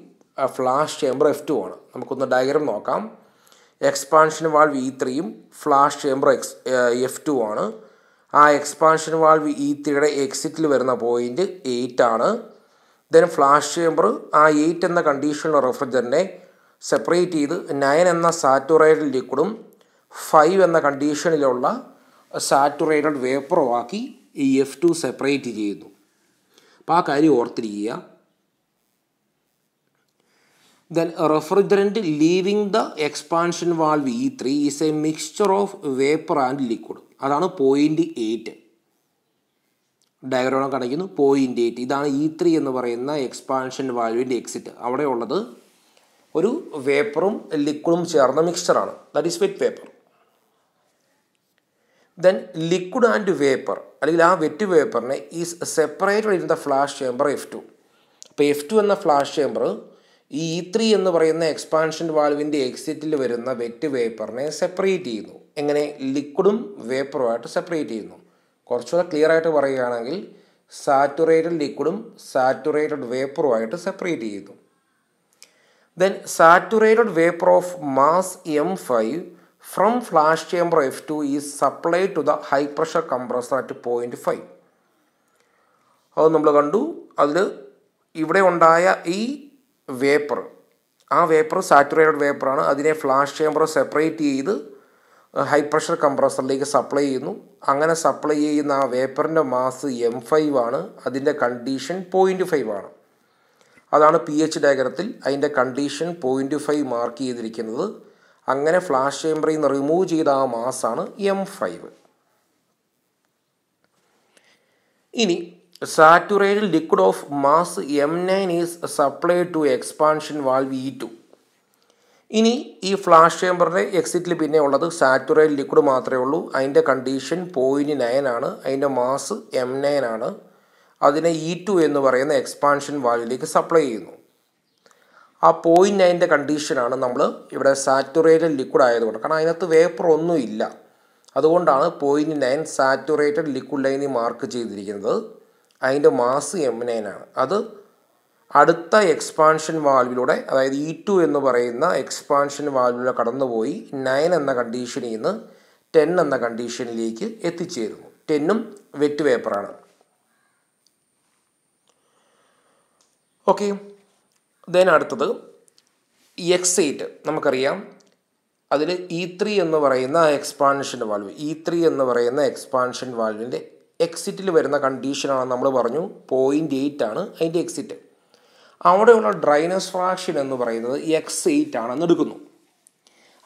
ഫ്ലാഷ് ചേമ്പർ എഫ് ടു ആണ്. നമുക്കൊന്ന് ഡയഗ്രം നോക്കാം. എക്സ്പാൻഷൻ വാൾവ് ഇ ത്രീയും flash chamber X F two ആണ്. ആ എക്സ്പാൻഷൻ വാൾവ് ഇ ത്രീയുടെ എക്സിറ്റിൽ വരുന്ന പോയിന്റ് എയ്റ്റ് ആണ്. ദെൻ ഫ്ലാഷ് ചേമ്പർ ആ എയ്റ്റ് എന്ന കണ്ടീഷനിലുള്ള റെഫ്രിജറിനെ സെപ്പറേറ്റ് ചെയ്ത് നയൻ എന്ന സാറ്റുറേറ്റഡ് ലിക്വിഡും ഫൈവ് എന്ന കണ്ടീഷനിലുള്ള സാറ്റുറേറ്റഡ് വേപ്പറോ ആക്കി ഈ എഫ് ടു സെപ്പറേറ്റ് ചെയ്യുന്നു. അപ്പോൾ ആ കാര്യം ഓർത്തിരിക്കുക. Then refrigerant leaving the expansion valve E three is a mixture of vapour and liquid അതാണ് പോയിന്റ് എയ്റ്റ് ഡയഗ്രാം കാണിക്കുന്നു പോയിന്റ് എയ്റ്റ് ഇതാണ് ഇ ത്രീ എന്ന് പറയുന്ന എക്സ്പാൻഷൻ വാൽവിന്റെ എക്സിറ്റ് അവിടെ ഉള്ളത് ഒരു വേപ്പറും ലിക്വിഡും ചേർന്ന മിക്സ്ചറാണ് that is wet vapour then liquid and vapour അല്ലെങ്കിൽ ആ wet വേപ്പറിനെ is separated the flash chamber F two അപ്പോൾ എഫ് ടു എന്ന ഫ്ലാഷ് ചേമ്പർ ഈ ഇ ത്രീ എന്ന് പറയുന്ന എക്സ്പാൻഷൻ വാൽവിന്റെ എക്സിറ്റിൽ വരുന്ന വെറ്റ് വേപ്പറിനെ സെപ്പറേറ്റ് ചെയ്യുന്നു. എങ്ങനെ? ലിക്വിഡും വേപ്പറുമായിട്ട് സെപ്പറേറ്റ് ചെയ്യുന്നു. കുറച്ചുകൂടെ ക്ലിയർ ആയിട്ട് പറയുകയാണെങ്കിൽ സാറ്റുറേറ്റഡ് ലിക്വിഡും സാറ്റുറേറ്റഡ് വേപ്പറുമായിട്ട് സെപ്പറേറ്റ് ചെയ്യുന്നു. Then saturated vapour of mass M five from flash chamber F two is supply to the high pressure compressor at point five അത് നമ്മൾ കണ്ടു. അതിൽ ഇവിടെ ഉണ്ടായ ഈ വേപ്പർ ആ വേപ്പർ സാറ്റുറേറ്റഡ് വേപ്പറാണ് അതിനെ ഫ്ലാഷ് ചേംബർ സെപ്പറേറ്റ് ചെയ്ത് ഹൈ പ്രഷർ കംപ്രസറിലേക്ക് സപ്ലൈ ചെയ്യുന്നു. അങ്ങനെ സപ്ലൈ ചെയ്യുന്ന ആ വേപ്പറിന്റെ മാസ് എം ഫൈവ് ആണ്. അതിന്റെ കണ്ടീഷൻ പോയിന്റ് ഫൈവ് ആണ്. അതാണ് പി എച്ച് ഡയഗ്രത്തിൽ അതിന്റെ കണ്ടീഷൻ പോയിന്റ് ഫൈവ് മാർക്ക് ചെയ്തിരിക്കുന്നത്. അങ്ങനെ ഫ്ലാഷ് ചേംബറിൽ നിന്ന് റിമൂവ് ചെയ്ത ആ മാസാണ് എം ഫൈവ് ഇനി saturated liquid of mass M nine is supply to expansion valve E two ഇനി ഈ ഫ്ലാഷ് ചേമ്പറിന്റെ എക്സിറ്റിൽ പിന്നെ ഉള്ളത് സാറ്റുറേറ്റ് ലിക്വിഡ് മാത്രമേ ഉള്ളൂ. അതിന്റെ കണ്ടീഷൻ പോയിന്റ് നയൻ ആണ്. അതിന്റെ മാസ് എം നയൻ ആണ്. അതിനെ ഇ ടു എന്ന് പറയുന്ന എക്സ്പാൻഷൻ വാൽവിലേക്ക് സപ്ലൈ ചെയ്യുന്നു. ആ പോയിന്റ് നയന്റെ കണ്ടീഷനാണ് നമ്മൾ ഇവിടെ സാറ്റുറേറ്റഡ് ലിക്വിഡ് ആയതുകൊണ്ട്. കാരണം അതിനകത്ത് വേപ്പർ ഒന്നും ഇല്ല. അതുകൊണ്ടാണ് പോയിന്റ് നയൻ സാറ്റുറേറ്റഡ് ലിക്വിഡ് ലൈനിൽ മാർക്ക് ചെയ്തിരിക്കുന്നത്. അതിന്റെ മാസ് എം നയൻ ആണ്. അത് അടുത്ത എക്സ്പാൻഷൻ വാൽവിലൂടെ അതായത് ഇ ടു എന്ന് പറയുന്ന എക്സ്പാൻഷൻ വാൽവിലൂടെ കടന്നുപോയി നയൻ എന്ന കണ്ടീഷനിൽ നിന്ന് ടെൻ എന്ന കണ്ടീഷനിലേക്ക് എത്തിച്ചേരുന്നു. ടെന്നും വെറ്റ് പേപ്പറാണ് ഓക്കെ ദെൻ അടുത്തത് എക്സ് എയ്റ്റ് നമുക്കറിയാം. അതിൽ ഇ ത്രീ എന്ന് പറയുന്ന എക്സ്പാൻഷൻ വാൽവ് ഇ ത്രീ എന്ന് പറയുന്ന എക്സ്പാൻഷൻ വാൽവിന്റെ എക്സിറ്റിൽ വരുന്ന കണ്ടീഷനാണ് നമ്മൾ പറഞ്ഞു പോയിന്റ് എയ്റ്റ് ആണ് അതിന്റെ എക്സിറ്റ് അവിടെയുള്ള ഡ്രൈനസ് ഫ്രാക്ഷൻ എന്ന് പറയുന്നത് എക്സ് എയ്റ്റ് ആണെന്ന് എടുക്കുന്നു.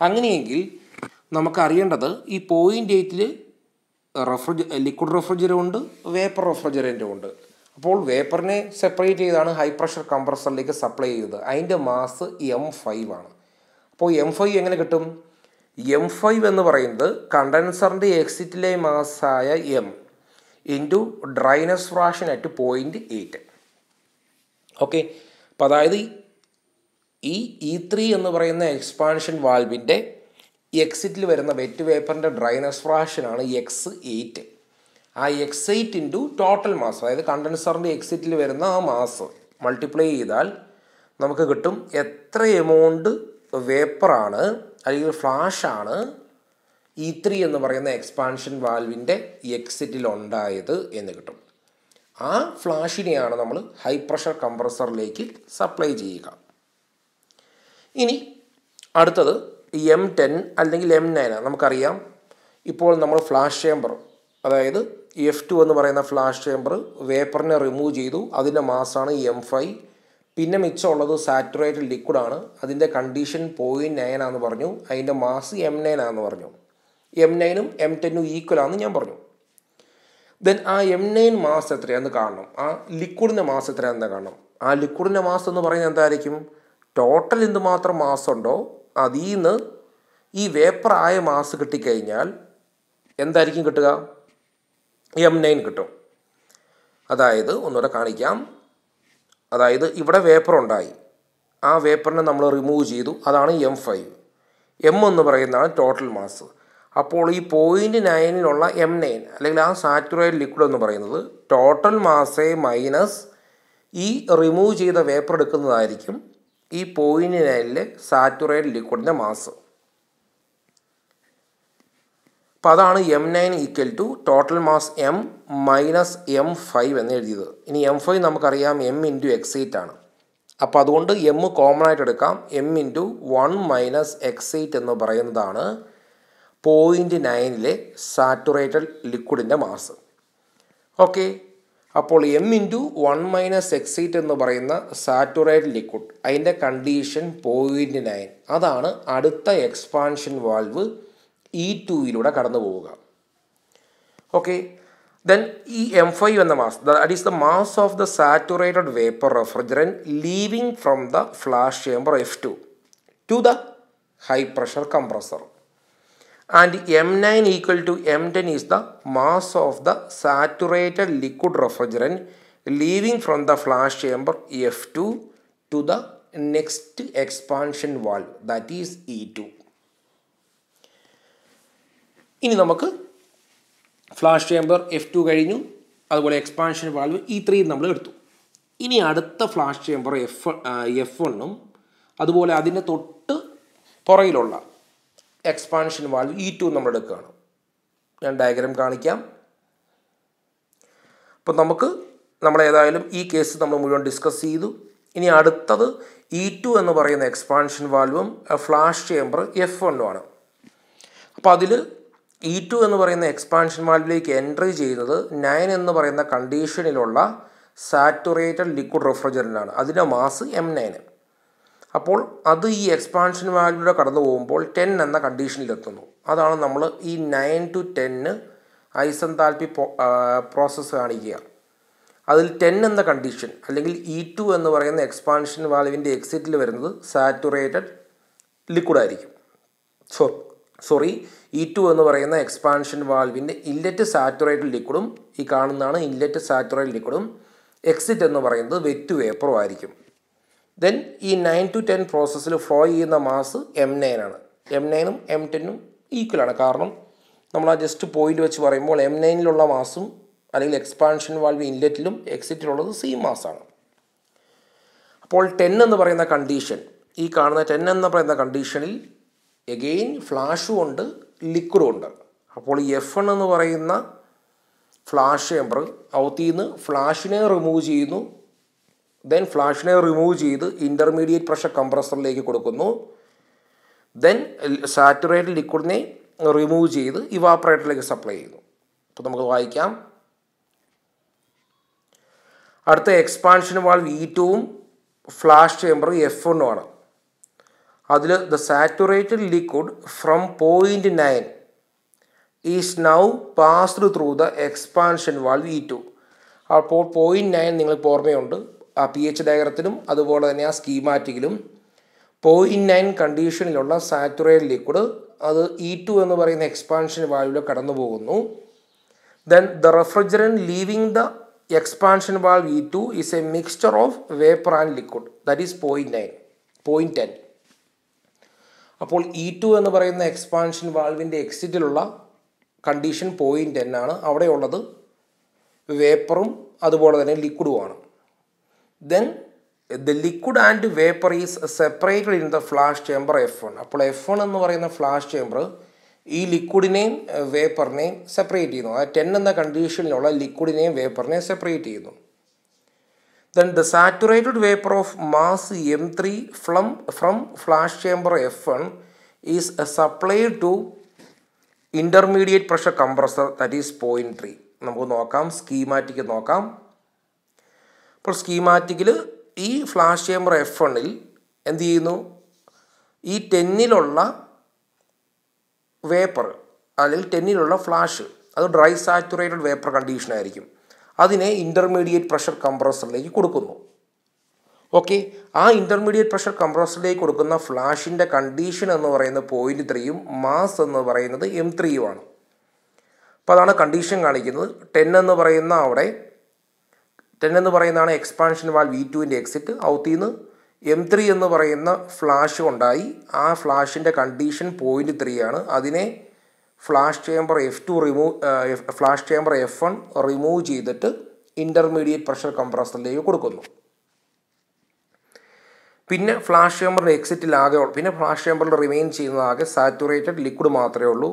അങ്ങനെയെങ്കിൽ നമുക്കറിയേണ്ടത് ഈ പോയിന്റ് എയ്റ്റിൽ റെഫ്രിജ ലിക്വിഡ് റെഫ്രിജറും ഉണ്ട് വേപ്പർ റെഫ്രിജറന്റും ഉണ്ട്. അപ്പോൾ വേപ്പറിനെ സെപ്പറേറ്റ് ചെയ്താണ് ഹൈ പ്രഷർ കംപ്രസറിലേക്ക് സപ്ലൈ ചെയ്തത്. അതിന്റെ മാസ് എം ഫൈവ് ആണ്. അപ്പോൾ എം ഫൈവ് എങ്ങനെ കിട്ടും? എം ഫൈവ് എന്ന് പറയുന്നത് കണ്ടൻസറിന്റെ എക്സിറ്റിലെ മാസായ M into dryness fraction at point eight okay അപ്പോൾ അതായത് ഈ ഇ ത്രീ എന്ന് പറയുന്ന എക്സ്പാൻഷൻ വാൽവിന്റെ എക്സിറ്റിൽ വരുന്ന വെറ്റ് വേപ്പറിന്റെ ഡ്രൈനസ് ഫ്രാക്ഷനാണ് എക്സ് എയ്റ്റ് ആ X eight into total mass അതായത് കണ്ടൻസറിന്റെ എക്സിറ്റിൽ വരുന്ന ആ മാസ് മൾട്ടിപ്ലൈ ചെയ്താൽ നമുക്ക് കിട്ടും എത്ര എമൗണ്ട് വേപ്പറാണ് അല്ലെങ്കിൽ ഫ്ലാഷാണ് ഇ ത്രീ എന്ന് പറയുന്ന എക്സ്പാൻഷൻ വാൽവിന്റെ എക്സിറ്റിൽ ഉണ്ടായത് എന്ന് കിട്ടും. ആ ഫ്ലാഷിനെയാണ് നമ്മൾ ഹൈ പ്രഷർ കംപ്രസറിലേക്ക് സപ്ലൈ ചെയ്യുക. ഇനി അടുത്തത് എം ടെൻ അല്ലെങ്കിൽ എം നയൻ നമുക്കറിയാം ഇപ്പോൾ നമ്മൾ ഫ്ലാഷ് ചേമ്പർ അതായത് എഫ് ടു എന്ന് പറയുന്ന ഫ്ലാഷ് ചേമ്പർ വേപ്പറിനെ റിമൂവ് ചെയ്തു. അതിന്റെ മാസാണ് എം ഫൈവ് പിന്നെ മിച്ചമുള്ളത് സാറ്റുറേറ്റഡ് ലിക്വിഡാണ് അതിന്റെ കണ്ടീഷൻ പോയിന്റ് നയൻ ആണെന്ന് പറഞ്ഞു. അതിന്റെ മാസ് എം നയൻ ആണെന്ന് പറഞ്ഞു. എം നയനും എം ടെന്നും ഈക്വൽ ആണെന്ന് ഞാൻ പറഞ്ഞു. ദെൻ ആ എം നയൻ മാസ് എത്രയാണെന്ന് കാണണം. ആ ലിക്വിഡിന്റെ മാസ് എത്രയാണെന്ന് കാണണം. ആ ലിക്വിഡിന്റെ മാസ് എന്ന് പറയുന്നത് എന്തായിരിക്കും? ടോട്ടൽ എന്ത് മാത്രം മാസ് ഉണ്ടോ അതിൽ നിന്ന് ഈ വേപ്പറായ മാസ് കിട്ടിക്കഴിഞ്ഞാൽ എന്തായിരിക്കും കിട്ടുക? എം നയൻ കിട്ടും. അതായത് ഒന്നുകൂടെ കാണിക്കാം. അതായത് ഇവിടെ വേപ്പർ ഉണ്ടായി. ആ വേപ്പറിനെ നമ്മൾ റിമൂവ് ചെയ്തു. അതാണ് എം ഫൈവ് എം എന്ന് പറയുന്നതാണ് ടോട്ടൽ മാസ് അപ്പോൾ ഈ പോയിന്റ് നയനിലുള്ള എം നയൻ അല്ലെങ്കിൽ ആ സാറ്റുറേറ്റ് ലിക്വിഡ് എന്ന് പറയുന്നത് ടോട്ടൽ മാസേ മൈനസ് ഈ റിമൂവ് ചെയ്ത വേപ്പർ എടുക്കുന്നതായിരിക്കും ഈ പോയിന്റ് നയനിലെ സാറ്റുറേറ്റ് ലിക്വിഡിന്റെ മാസ് അപ്പോൾ അതാണ് M nine equal to total mass M minus M five എന്ന് എഴുതിയത്. ഇനി എം ഫൈവ് നമുക്കറിയാം എം ഇന്റു എക്സ് എയ്റ്റ് ആണ്. അപ്പോൾ അതുകൊണ്ട് എം കോമൺ ആയിട്ട് എടുക്കാം. M into one minus X eight എന്ന് പറയുന്നതാണ് പോയിന്റ് നയനിലെ സാറ്റുറേറ്റഡ് ലിക്വിഡിന്റെ മാസ് ഓക്കെ അപ്പോൾ M into one minus X eight എന്ന് പറയുന്ന സാറ്റുറേറ്റ് ലിക്വിഡ് അതിന്റെ കണ്ടീഷൻ പോയിന്റ് നയൻ അതാണ് അടുത്ത എക്സ്പാൻഷൻ വാൽവ് ഇ ടുയിലൂടെ കടന്നു പോവുക ഓക്കെ ദെൻ ഈ എം ഫൈവ് എന്ന mass that is the mass of the saturated vapour refrigerant leaving from the flash chamber F two to the high pressure compressor and M9 equal to M10 is the mass of the saturated liquid refrigerant leaving from the flash chamber F2 to the next expansion valve that is E2. ഇനി നമുക്ക് flash chamber F to കഴിഞ്ഞു. അതുപോലെ expansion valve E three നമ്മൾ എടുത്തു. ഇനി അടുത്ത flash chamber F F വണ്ണും അതുപോലെ അതിന്റെ തൊട്ട് പുറയിലുള്ള എക്സ്പാൻഷൻ വാൽവ് ഇ ടു നമ്മൾ എടുക്കുകയാണ്. ഞാൻ ഡയഗ്രാം കാണിക്കാം. അപ്പോൾ നമുക്ക് നമ്മൾ ഏതായാലും ഈ കേസ് നമ്മൾ മുഴുവൻ ഡിസ്കസ് ചെയ്തു. ഇനി അടുത്തത് ഇ ടു എന്ന് പറയുന്ന എക്സ്പാൻഷൻ വാൽവും ഫ്ലാഷ് ചേമ്പർ എഫ് വണ്ണുമാണ് അപ്പോൾ അതിൽ ഇ ടു എന്ന് പറയുന്ന എക്സ്പാൻഷൻ വാൽവിലേക്ക് എൻട്രി ചെയ്യുന്നത് നയൻ എന്ന് പറയുന്ന കണ്ടീഷനിലുള്ള സാറ്റുറേറ്റഡ് ലിക്വിഡ് റെഫ്രിജറന്റാണ് അതിന്റെ മാസ് എം നയൻ അപ്പോൾ അത് ഈ എക്സ്പാൻഷൻ വാൽവിലൂടെ കടന്നു പോകുമ്പോൾ ടെൻ എന്ന കണ്ടീഷനിലെത്തുന്നു അതാണ് നമ്മൾ ഈ നയൻ ടു ടെന്ന് ഐസന്താൽപി പ്രോസസ്സ് കാണിക്കുക. അതിൽ ടെൻ എന്ന കണ്ടീഷൻ അല്ലെങ്കിൽ ഇ ടു എന്ന് പറയുന്ന എക്സ്പാൻഷൻ വാൽവിന്റെ എക്സിറ്റിൽ വരുന്നത് സാറ്റുറേറ്റഡ് ലിക്വിഡ് ആയിരിക്കും. സോ സോറി ഇ ടു എന്ന് പറയുന്ന എക്സ്പാൻഷൻ വാൽവിന്റെ ഇൻലെറ്റ് സാറ്റുറേറ്റഡ് ലിക്വിഡും ഈ കാണുന്നതാണ് ഇൻലെറ്റ് സാറ്റുറേറ്റഡ് ലിക്വിഡും എക്സിറ്റ് എന്ന് പറയുന്നത് വെറ്റ് വേപ്പറും ആയിരിക്കും. ദെൻ ഈ നയൻ ടു ടെൻ പ്രോസസ്സിൽ ഫ്ലോ ചെയ്യുന്ന മാസ് എം നയൻ ആണ്. എം നയനും എം ടെന്നും ഈക്വലാണ് കാരണം നമ്മൾ ആ ജസ്റ്റ് പോയിന്റ് വെച്ച് പറയുമ്പോൾ എം നയനിലുള്ള മാസും അല്ലെങ്കിൽ എക്സ്പാൻഷൻ വാൽവ് ഇൻലെറ്റിലും എക്സിറ്റിലുള്ളത് സെയിം മാസാണ് അപ്പോൾ ടെൻ എന്ന് പറയുന്ന കണ്ടീഷൻ ഈ കാണുന്ന ടെൻ എന്ന് പറയുന്ന കണ്ടീഷനിൽ എഗെയിൻ ഫ്ലാഷും ഉണ്ട് ലിക്വിഡും ഉണ്ട്. അപ്പോൾ എഫ് എൺ എന്ന് പറയുന്ന ഫ്ലാഷ് ചേമ്പർ അകത്തു നിന്ന് ഫ്ലാഷിനെ റിമൂവ് ചെയ്യുന്നു. ദെൻ ഫ്ലാഷിനെ റിമൂവ് ചെയ്ത് ഇന്റർമീഡിയറ്റ് പ്രഷർ കംപ്രസറിലേക്ക് കൊടുക്കുന്നു. ദെൻ സാറ്റുറേറ്റഡ് ലിക്വിഡിനെ റിമൂവ് ചെയ്ത് ഇവാപ്പറേറ്ററിലേക്ക് സപ്ലൈ ചെയ്യുന്നു. അപ്പോൾ നമുക്ക് വായിക്കാം. അടുത്ത എക്സ്പാൻഷൻ വാൾവ് ഈ ടുവും ഫ്ലാഷ് ചേമ്പർ എഫ് ആണ്. അതിൽ the saturated liquid from point nine is now passed through the expansion valve E two അപ്പോൾ പോയിന്റ് നയൻ നിങ്ങൾക്ക് ഓർമ്മയുണ്ട്. ആ പി എച്ച് ഡയഗ്രത്തിലും അതുപോലെ തന്നെ ആ സ്കീമാറ്റിക്കിലും പോയിന്റ് നയൻ കണ്ടീഷനിലുള്ള സാറ്റുറേറ്റ് ലിക്വിഡ് അത് ഇ ടു എന്ന് പറയുന്ന എക്സ്പാൻഷൻ വാൽവിൽ കടന്നു പോകുന്നു. Then the refrigerant leaving the expansion valve E two is a mixture of vapour and liquid that is point nine point ten അപ്പോൾ ഇ ടു എന്ന് പറയുന്ന എക്സ്പാൻഷൻ വാൾവിന്റെ എക്സിറ്റിലുള്ള കണ്ടീഷൻ പോയിന്റ് എന്നാണ് അവിടെയുള്ളത് വേപ്പറും അതുപോലെ തന്നെ ലിക്വിഡുമാണ് then the liquid and vapour is separated in the flash chamber F one അപ്പോൾ എഫ് വൺ എന്ന് പറയുന്ന ഫ്ലാഷ് ചേംബർ ഈ ലിക്വിഡിനെയും വേപ്പറിനെയും സെപ്പറേറ്റ് ചെയ്യുന്നു. ആ ടെൻ എന്ന കണ്ടീഷനിലുള്ള ലിക്വിഡിനെയും വേപ്പറിനെയും സെപ്പറേറ്റ് ചെയ്യുന്നു. Then the saturated vapour of mass M three from from flash chamber F one is supplied to intermediate pressure compressor that is point three നമുക്ക് നോക്കാം സ്കീമാറ്റിക് നോക്കാം. അപ്പോൾ സ്കീമാറ്റിക്കിൽ ഈ ഫ്ലാഷ് ചേംബർ എഫ് വണ്ണിൽ എന്ത് ചെയ്യുന്നു? ഈ ടെന്നിലുള്ള വേപ്പർ അല്ലെങ്കിൽ ടെന്നിലുള്ള ഫ്ലാഷ് അത് ഡ്രൈ സാച്ചുറേറ്റഡ് വേപ്പർ കണ്ടീഷൻ ആയിരിക്കും. അതിനെ ഇന്റർമീഡിയറ്റ് പ്രഷർ കംപ്രസറിലേക്ക് കൊടുക്കുന്നു. ഓക്കെ ആ ഇന്റർമീഡിയറ്റ് പ്രഷർ കംപ്രസറിലേക്ക് കൊടുക്കുന്ന ഫ്ലാഷിന്റെ കണ്ടീഷൻ എന്ന് പറയുന്നത് പോയിന്റ് ത്രീയും മാസ് എന്ന് പറയുന്നത് എം ത്രീയുമാണ് അപ്പോൾ അതാണ് കണ്ടീഷൻ കാണിക്കുന്നത്. ടെൻ എന്ന് പറയുന്ന അവിടെ ടെൻ എന്ന് പറയുന്നതാണ് എക്സ്പാൻഷൻ വാൽ വി ടുവിന്റെ എക്സിറ്റ് ഔത്തിൽ നിന്ന് എം ത്രീ എന്ന് പറയുന്ന ഫ്ലാഷ് ഉണ്ടായി ആ ഫ്ലാഷിന്റെ കണ്ടീഷൻ പോയിന്റ് ത്രീ ആണ്. അതിനെ flash chamber F two remove flash chamber F one remove ചെയ്തിട്ട് ഇന്റർമീഡിയറ്റ് പ്രഷർ കംപ്രസറിലേക്ക് കൊടുക്കുന്നു. പിന്നെ ഫ്ലാഷ് ചേമ്പറിന്റെ എക്സിറ്റിലാകെ പിന്നെ ഫ്ലാഷ് ചേമ്പറിൽ റിമെയിൻ ചെയ്യുന്നതാകെ സാറ്റുറേറ്റഡ് ലിക്വിഡ് മാത്രമേ ഉള്ളൂ.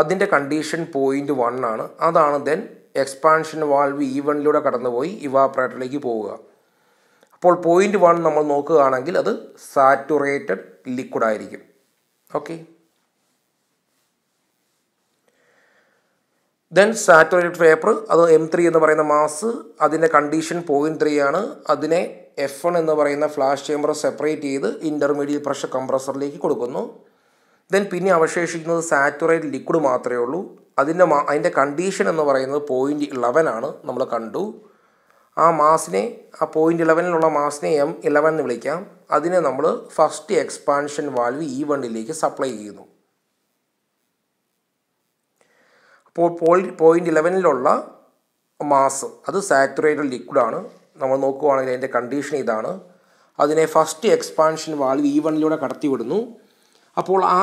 അതിന്റെ കണ്ടീഷൻ പോയിന്റ് വൺ ആണ്. അതാണ് ദെൻ എക്സ്പാൻഷൻ വാൾവ് ഇ വണ്ണിലൂടെ കടന്നുപോയി ഇവാപ്രേറ്ററിലേക്ക് പോവുക. അപ്പോൾ പോയിന്റ് വൺ നമ്മൾ നോക്കുകയാണെങ്കിൽ അത് സാറ്റുറേറ്റഡ് ലിക്വിഡ് ആയിരിക്കും. ഓക്കെ ദെൻ സാറ്റുറേറ്റഡ് പേപ്പർ അത് എം ത്രീ എന്ന് പറയുന്ന മാസ് അതിന്റെ കണ്ടീഷൻ പോയിന്റ് ത്രീ ആണ്. അതിനെ എഫ് വൺ എന്ന് പറയുന്ന ഫ്ലാഷ് ചേമ്പർ സെപ്പറേറ്റ് ചെയ്ത് ഇന്റർമീഡിയറ്റ് പ്രഷർ കംപ്രസറിലേക്ക് കൊടുക്കുന്നു. ദെൻ പിന്നെ അവശേഷിക്കുന്നത് സാറ്റുറേറ്റ് ലിക്വിഡ് മാത്രമേ ഉള്ളൂ. അതിന്റെ മാ അതിന്റെ കണ്ടീഷൻ എന്ന് പറയുന്നത് പോയിന്റ് ഇലവൻ ആണ്. നമ്മൾ കണ്ടു. ആ മാസിനെ ആ പോയിന്റ് ഇലവനിലുള്ള മാസിനെ എം ഇലവൻ എന്ന് വിളിക്കാം. അതിനെ നമ്മൾ ഫസ്റ്റ് എക്സ്പാൻഷൻ വാൽവ് ഇ വണ്ണിലേക്ക് സപ്ലൈ ചെയ്യുന്നു. അപ്പോൾ പോയിന്റ് ഇലവനിലുള്ള മാസ് അത് സാറ്റുറേറ്റഡ് ലിക്വിഡാണ് നമ്മൾ നോക്കുകയാണെങ്കിൽ അതിന്റെ കണ്ടീഷൻ ഇതാണ്. അതിനെ ഫസ്റ്റ് എക്സ്പാൻഷൻ വാൽവ് ഇ വണ്ണിലൂടെ കടത്തിവിടുന്നു. അപ്പോൾ ആ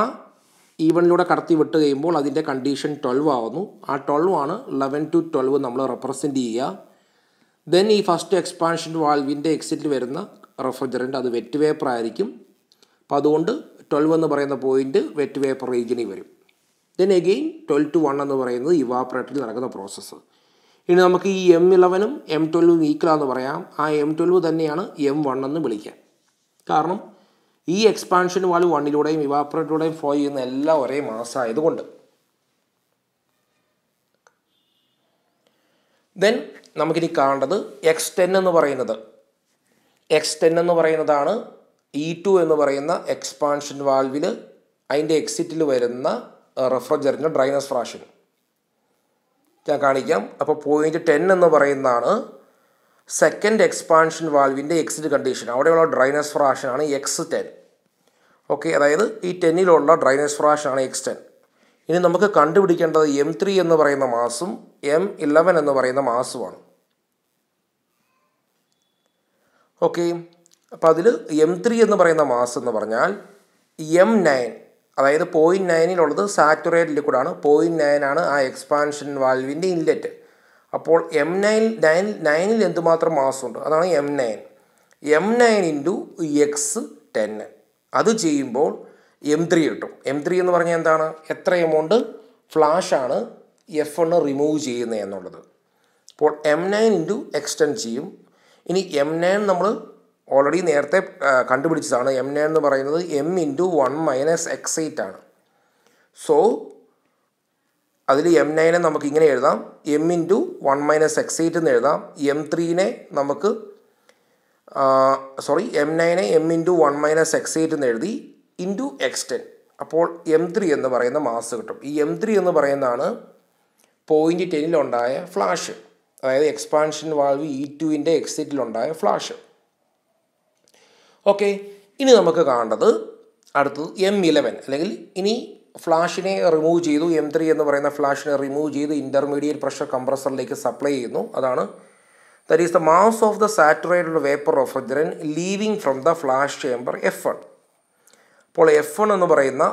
ഇ വണ്ണിലൂടെ കടത്തി വിട്ട് കഴിയുമ്പോൾ അതിന്റെ കണ്ടീഷൻ ട്വൽവ് ആവുന്നു. ആ ട്വൽവ് ആണ് ലെവൻ ടു ട്വൽവ് നമ്മൾ റെപ്രസെന്റ് ചെയ്യുക. ദെൻ ഈ ഫസ്റ്റ് എക്സ്പാൻഷൻ വാൽവിന്റെ എക്സിറ്റിൽ വരുന്ന റെഫ്രിജറന്റ് അത് വെറ്റ് വേപ്പർ ആയിരിക്കും. അപ്പോൾ അതുകൊണ്ട് ട്വൽവ് എന്ന് പറയുന്ന പോയിന്റ് വെറ്റ് വേപ്പർ റീജിയനിൽ വരും. Then again twelve two one എന്ന് പറയുന്നത് ഇവാപ്പറേറ്ററിൽ നടക്കുന്ന പ്രോസസ്സ് ഇനി നമുക്ക് ഈ എം ഇലവനും എം ട്വൽവും ഈക്വലാന്ന് പറയാം. ആ എം ട്വൽവ് തന്നെയാണ് എം വൺ എന്ന് വിളിക്കാൻ കാരണം ഈ എക്സ്പാൻഷൻ വാൽവ് വണ്ണിലൂടെയും ഇവാപ്പറേറ്ററിലൂടെയും ഫ്ലോ ചെയ്യുന്ന എല്ലാം ഒരേ മാസമായതുകൊണ്ട് ദെൻ നമുക്കിനി കാണേണ്ടത് എക്സ് ടെൻ എന്ന് പറയുന്നത്. എക്സ് ടെൻ എന്ന് പറയുന്നതാണ് ഇ ടു എന്ന് പറയുന്ന എക്സ്പാൻഷൻ വാൽവിൽ അതിന്റെ എക്സിറ്റിൽ വരുന്ന റെഫ്രിജറന്റ് ഡ്രൈനസ് ഫ്രാഷൻ ഞാൻ കാണിക്കാം. അപ്പോൾ പോയിന്റ് ടെൻ എന്ന് പറയുന്നതാണ് സെക്കൻഡ് എക്സ്പാൻഷൻ വാൽവിന്റെ എക്സിറ്റ് കണ്ടീഷൻ അവിടെയുള്ള ഡ്രൈനസ് ഫ്രാഷനാണ് എക്സ് ടെൻ ഓക്കെ അതായത് ഈ ടെന്നിലുള്ള ഡ്രൈനസ് ഫ്രാഷനാണ് എക്സ് ടെൻ ഇനി നമുക്ക് കണ്ടുപിടിക്കേണ്ടത് എം ത്രീ എന്ന് പറയുന്ന മാസും എം ഇലവൻ എന്ന് പറയുന്ന മാസുമാണ്. ഓക്കെ അപ്പോൾ അതിൽ എം ത്രീ എന്ന് പറയുന്ന മാസ് എന്ന് പറഞ്ഞാൽ എം നയൻ അതായത് പോയിന്റ് നയനിലുള്ളത് സാറ്റുറേറ്റ് ലിക്വിഡാണ് പോയിന്റ് നയനാണ് ആ എക്സ്പാൻഷൻ വാൽവിന്റെ ഇൻലെറ്റ് അപ്പോൾ എം നയൻ നയൻ നയനിൽ എന്തുമാത്രം മാസമുണ്ട് അതാണ് M nine M nine into X ten അത് ചെയ്യുമ്പോൾ എം ത്രീ കിട്ടും. എം ത്രീ എന്ന് പറഞ്ഞാൽ എന്താണ്? എത്ര എമൗണ്ട് ഫ്ലാഷാണ് എഫ് ഒന്ന് റിമൂവ് ചെയ്യുന്നത് എന്നുള്ളത്. അപ്പോൾ എം നയൻ ഇന്റു എക്സ്റ്റെൻഡ് ചെയ്യും. ഇനി എം നയൻ നമ്മൾ ഓൾറെഡി നേരത്തെ കണ്ടുപിടിച്ചതാണ്. എം എന്ന് പറയുന്നത് M into one minus X eight ആണ്. സോ അതിൽ എം നയനെ നമുക്ക് ഇങ്ങനെ എഴുതാം. M into one minus X eight എന്ന് എഴുതാം. എം ത്രീനെ നമുക്ക് സോറി എം നയനെ M into one minus X eight എന്ന് എഴുതി ഇന്റു എക്സ് ടെൻ അപ്പോൾ എം ത്രീ എന്ന് പറയുന്ന മാസ് കിട്ടും. ഈ എം ത്രീ എന്ന് പറയുന്നതാണ് പോയിന്റ് ടെന്നിലുണ്ടായ ഫ്ലാഷ് അതായത് എക്സ്പാൻഷൻ വാൾവ് ഇ ടുവിന്റെ എക്സിറ്റിലുണ്ടായ ഫ്ലാഷ് ഓക്കെ ഇനി നമുക്ക് കാണേണ്ടത് അടുത്തത് എം ഇലവൻ അല്ലെങ്കിൽ ഇനി ഫ്ലാഷിനെ റിമൂവ് ചെയ്തു എം ത്രീ എന്ന് പറയുന്ന ഫ്ലാഷിനെ റിമൂവ് ചെയ്ത് ഇന്റർമീഡിയറ്റ് പ്രഷർ കംപ്രസറിലേക്ക് സപ്ലൈ ചെയ്യുന്നു. അതാണ് that is the mass of the saturated vapour refrigerant leaving from the flash chamber F അപ്പോൾ എഫ് എന്ന് പറയുന്ന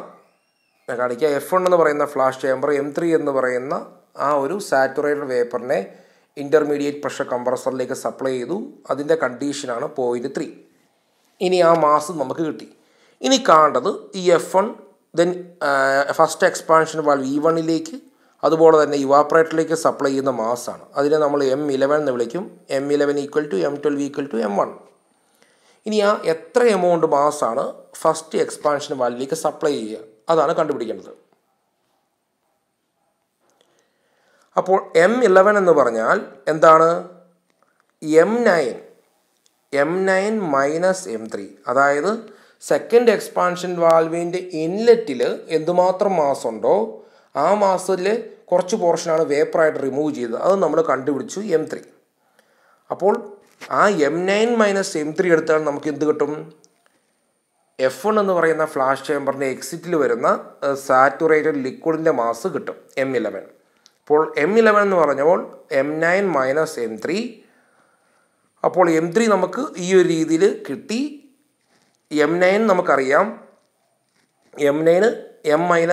ഞാൻ കാണിക്കുക എഫ് എന്ന് പറയുന്ന ഫ്ലാഷ് ചേംബർ എം ത്രീ എന്ന് പറയുന്ന ആ ഒരു സാറ്റുറേറ്റഡ് വേപ്പറിനെ ഇന്റർമീഡിയറ്റ് പ്രഷർ കംപ്രസറിലേക്ക് സപ്ലൈ ചെയ്തു. അതിന്റെ കണ്ടീഷനാണ് പോയിന്റ് ത്രീ ഇനി ആ മാസ് നമുക്ക് കിട്ടി. ഇനി കാണേണ്ടത് ഈ F one then first expansion valve E വണ്ണിലേക്ക് അതുപോലെ തന്നെ ഇവാപ്പറേറ്ററിലേക്ക് സപ്ലൈ ചെയ്യുന്ന മാസാണ്. അതിനെ നമ്മൾ എം ഇലവൻ എന്ന് വിളിക്കും. M eleven equal to M twelve equal to M one ഇനി ആ എത്ര എമൗണ്ട് മാസാണ് ഫസ്റ്റ് എക്സ്പാൻഷൻ വാൽവിലേക്ക് സപ്ലൈ ചെയ്യുക? അതാണ് കണ്ടുപിടിക്കേണ്ടത്. അപ്പോൾ എം ഇലവൻ എന്ന് പറഞ്ഞാൽ എന്താണ്? M nine M nine minus M three അതായത് സെക്കൻഡ് എക്സ്പാൻഷൻ വാൽവിന്റെ ഇൻലെറ്റിൽ എന്തുമാത്രം മാസമുണ്ടോ ആ മാസത്തിൽ കുറച്ച് പോർഷനാണ് വേപ്പറായിട്ട് റിമൂവ് ചെയ്തത്. അത് നമ്മൾ കണ്ടുപിടിച്ചു എം ത്രീ അപ്പോൾ ആ M nine minus M three എടുത്താൽ നമുക്ക് എന്ത് കിട്ടും? എഫ് വൺ എന്ന് പറയുന്ന ഫ്ലാഷ് ചേമ്പറിന്റെ എക്സിറ്റിൽ വരുന്ന സാറ്റുറേറ്റഡ് ലിക്വിഡിന്റെ മാസ് കിട്ടും എം ഇലവൻ അപ്പോൾ എം ഇലവൻ എന്ന് പറഞ്ഞപ്പോൾ M nine minus M three അപ്പോൾ എം ത്രീ നമുക്ക് ഈ ഒരു രീതിയിൽ കിട്ടി. എം നയൻ നമുക്കറിയാം. M nine M minus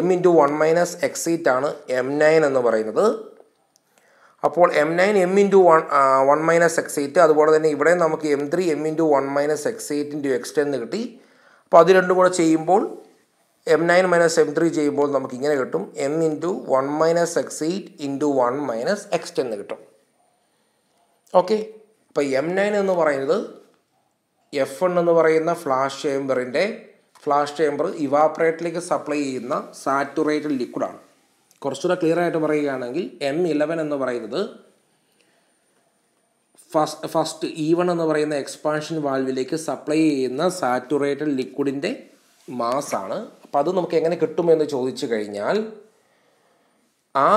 M into one minus X eight ആണ് എം നയൻ എന്ന് പറയുന്നത്. അപ്പോൾ M nine M into one one minus X eight അതുപോലെ തന്നെ ഇവിടെ നമുക്ക് M three M into one minus X eight into X ten എന്ന് കിട്ടി. അപ്പോൾ അത് രണ്ടും കൂടെ ചെയ്യുമ്പോൾ M nine minus M three ചെയ്യുമ്പോൾ നമുക്ക് ഇങ്ങനെ കിട്ടും. M into one minus X eight into one minus X ten എന്ന് കിട്ടും. ഓക്കെ അപ്പോൾ എം നയൻ എന്ന് പറയുന്നത് എഫ് എൺ എന്ന് പറയുന്ന ഫ്ലാഷ് ചേമ്പറിന്റെ ഫ്ലാഷ് ചേമ്പർ ഇവാപ്രേറ്ററിലേക്ക് സപ്ലൈ ചെയ്യുന്ന സാറ്റുറേറ്റഡ് ലിക്വിഡാണ് കുറച്ചുകൂടെ ക്ലിയർ ആയിട്ട് പറയുകയാണെങ്കിൽ എം ഇലവൻ എന്ന് പറയുന്നത് ഫസ്റ്റ് ഫസ്റ്റ് ഇ വൺ എന്ന് പറയുന്ന എക്സ്പാൻഷൻ വാൽവിലേക്ക് സപ്ലൈ ചെയ്യുന്ന സാറ്റുറേറ്റഡ് ലിക്വിഡിന്റെ മാസാണ് അപ്പോൾ അത് നമുക്ക് എങ്ങനെ കിട്ടുമെന്ന് ചോദിച്ചു കഴിഞ്ഞാൽ ആ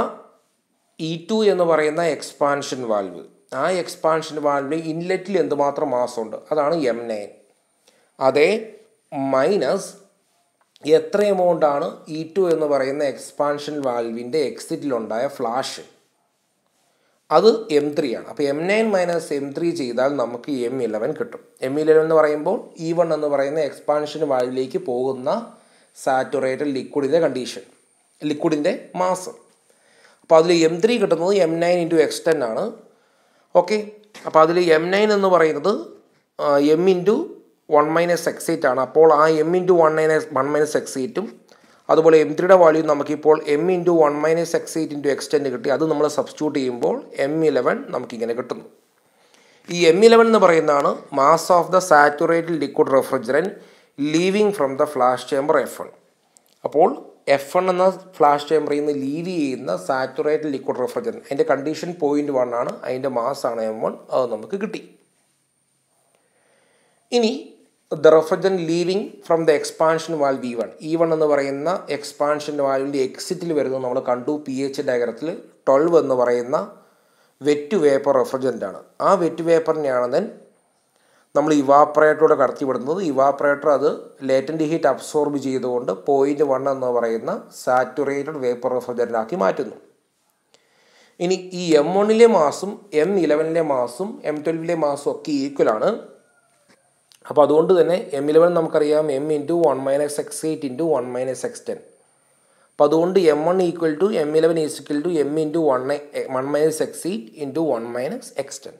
ഇ ടു എന്ന് പറയുന്ന എക്സ്പാൻഷൻ വാൽവ് ആ എക്സ്പാൻഷൻ വാൽവിന് ഇൻലെറ്റിൽ എന്തുമാത്രം മാസമുണ്ട് അതാണ് എം നയൻ അതേ മൈനസ് എത്ര എമൗണ്ടാണ് ഇ ടു എന്ന് പറയുന്ന എക്സ്പാൻഷൻ വാൽവിന്റെ എക്സിറ്റിലുണ്ടായ ഫ്ലാഷ് അത് എം ത്രീ ആണ്. അപ്പോൾ M nine minus M three ചെയ്താൽ നമുക്ക് എം ഇലവൻ കിട്ടും. എം ഇലവൻ എന്ന് പറയുമ്പോൾ ഇ വൺ എന്ന് പറയുന്ന എക്സ്പാൻഷൻ വാൽവിലേക്ക് പോകുന്ന സാറ്റുറേറ്റഡ് ലിക്വിഡിന്റെ കണ്ടീഷൻ ലിക്വിഡിന്റെ മാസം അപ്പോൾ അതിൽ എം ത്രീ കിട്ടുന്നത് M nine into X ten ആണ്. ഓക്കെ. അപ്പോൾ അതിൽ എം നയൻ എന്ന് പറയുന്നത് M into one minus X eight ആണ്. അപ്പോൾ ആ M into one minus one minus X എയ്റ്റും അതുപോലെ എം ത്രീയുടെ വാല്യൂ നമുക്കിപ്പോൾ M into one minus X eight into X ten കിട്ടി. അത് നമ്മൾ സബ്സ്റ്റിറ്റ്യൂട്ട് ചെയ്യുമ്പോൾ എം ഇലവൻ നമുക്കിങ്ങനെ കിട്ടുന്നു. ഈ എം ഇലവൻ എന്ന് പറയുന്നതാണ് mass of the saturated liquid refrigerant leaving from the flash chamber F അപ്പോൾ എഫ് എൺ എന്ന ഫ്ലാഷ് ചേമ്പറിൽ നിന്ന് ലീവ് ചെയ്യുന്ന സാറ്റുറേറ്റ് ലിക്വിഡ് റെഫ്രിജറൻ അതിന്റെ കണ്ടീഷൻ പോയിന്റ് വൺ ആണ്. അതിന്റെ മാസാണ് എം വൺ അത് നമുക്ക് കിട്ടി. ഇനി the refrigerant leaving from the expansion valve E one E one എന്ന് പറയുന്ന എക്സ്പാൻഷൻ വാൽവിന്റെ എക്സിറ്റിൽ വരുന്നത് നമ്മൾ കണ്ടു. പി എച്ച് ഡയഗ്രത്തിൽ ട്വൽവ് എന്ന് പറയുന്ന വെറ്റ് വേപ്പർ റെഫ്രിജറന്റ് ആണ്. ആ വെറ്റ് വേപ്പറിനെയാണ് ദെൻ നമ്മൾ ഇവാപ്രേറ്ററോടെ കടത്തിവിടുന്നത്. ഇവാപ്രേറ്റർ അത് ലേറ്റന്റ് ഹീറ്റ് അബ്സോർബ് ചെയ്തുകൊണ്ട് പോയിന്റ് വൺ എന്ന് പറയുന്ന സാറ്റുറേറ്റഡ് വേപ്പർ റെഫ്രിജറന്റാക്കി മാറ്റുന്നു. ഇനി ഈ എം വണ്ണിലെ മാസും എം ഇലവനിലെ മാസും എം ട്വൽവിലെ മാസും ഒക്കെ ഈക്വൽ ആണ്. അപ്പോൾ അതുകൊണ്ട് തന്നെ എം ഇലവൻ നമുക്കറിയാം M into one minus X eight into one minus X ten അപ്പോൾ അതുകൊണ്ട് M one equal to M eleven is equal to M into one one minus X eight into one minus X ten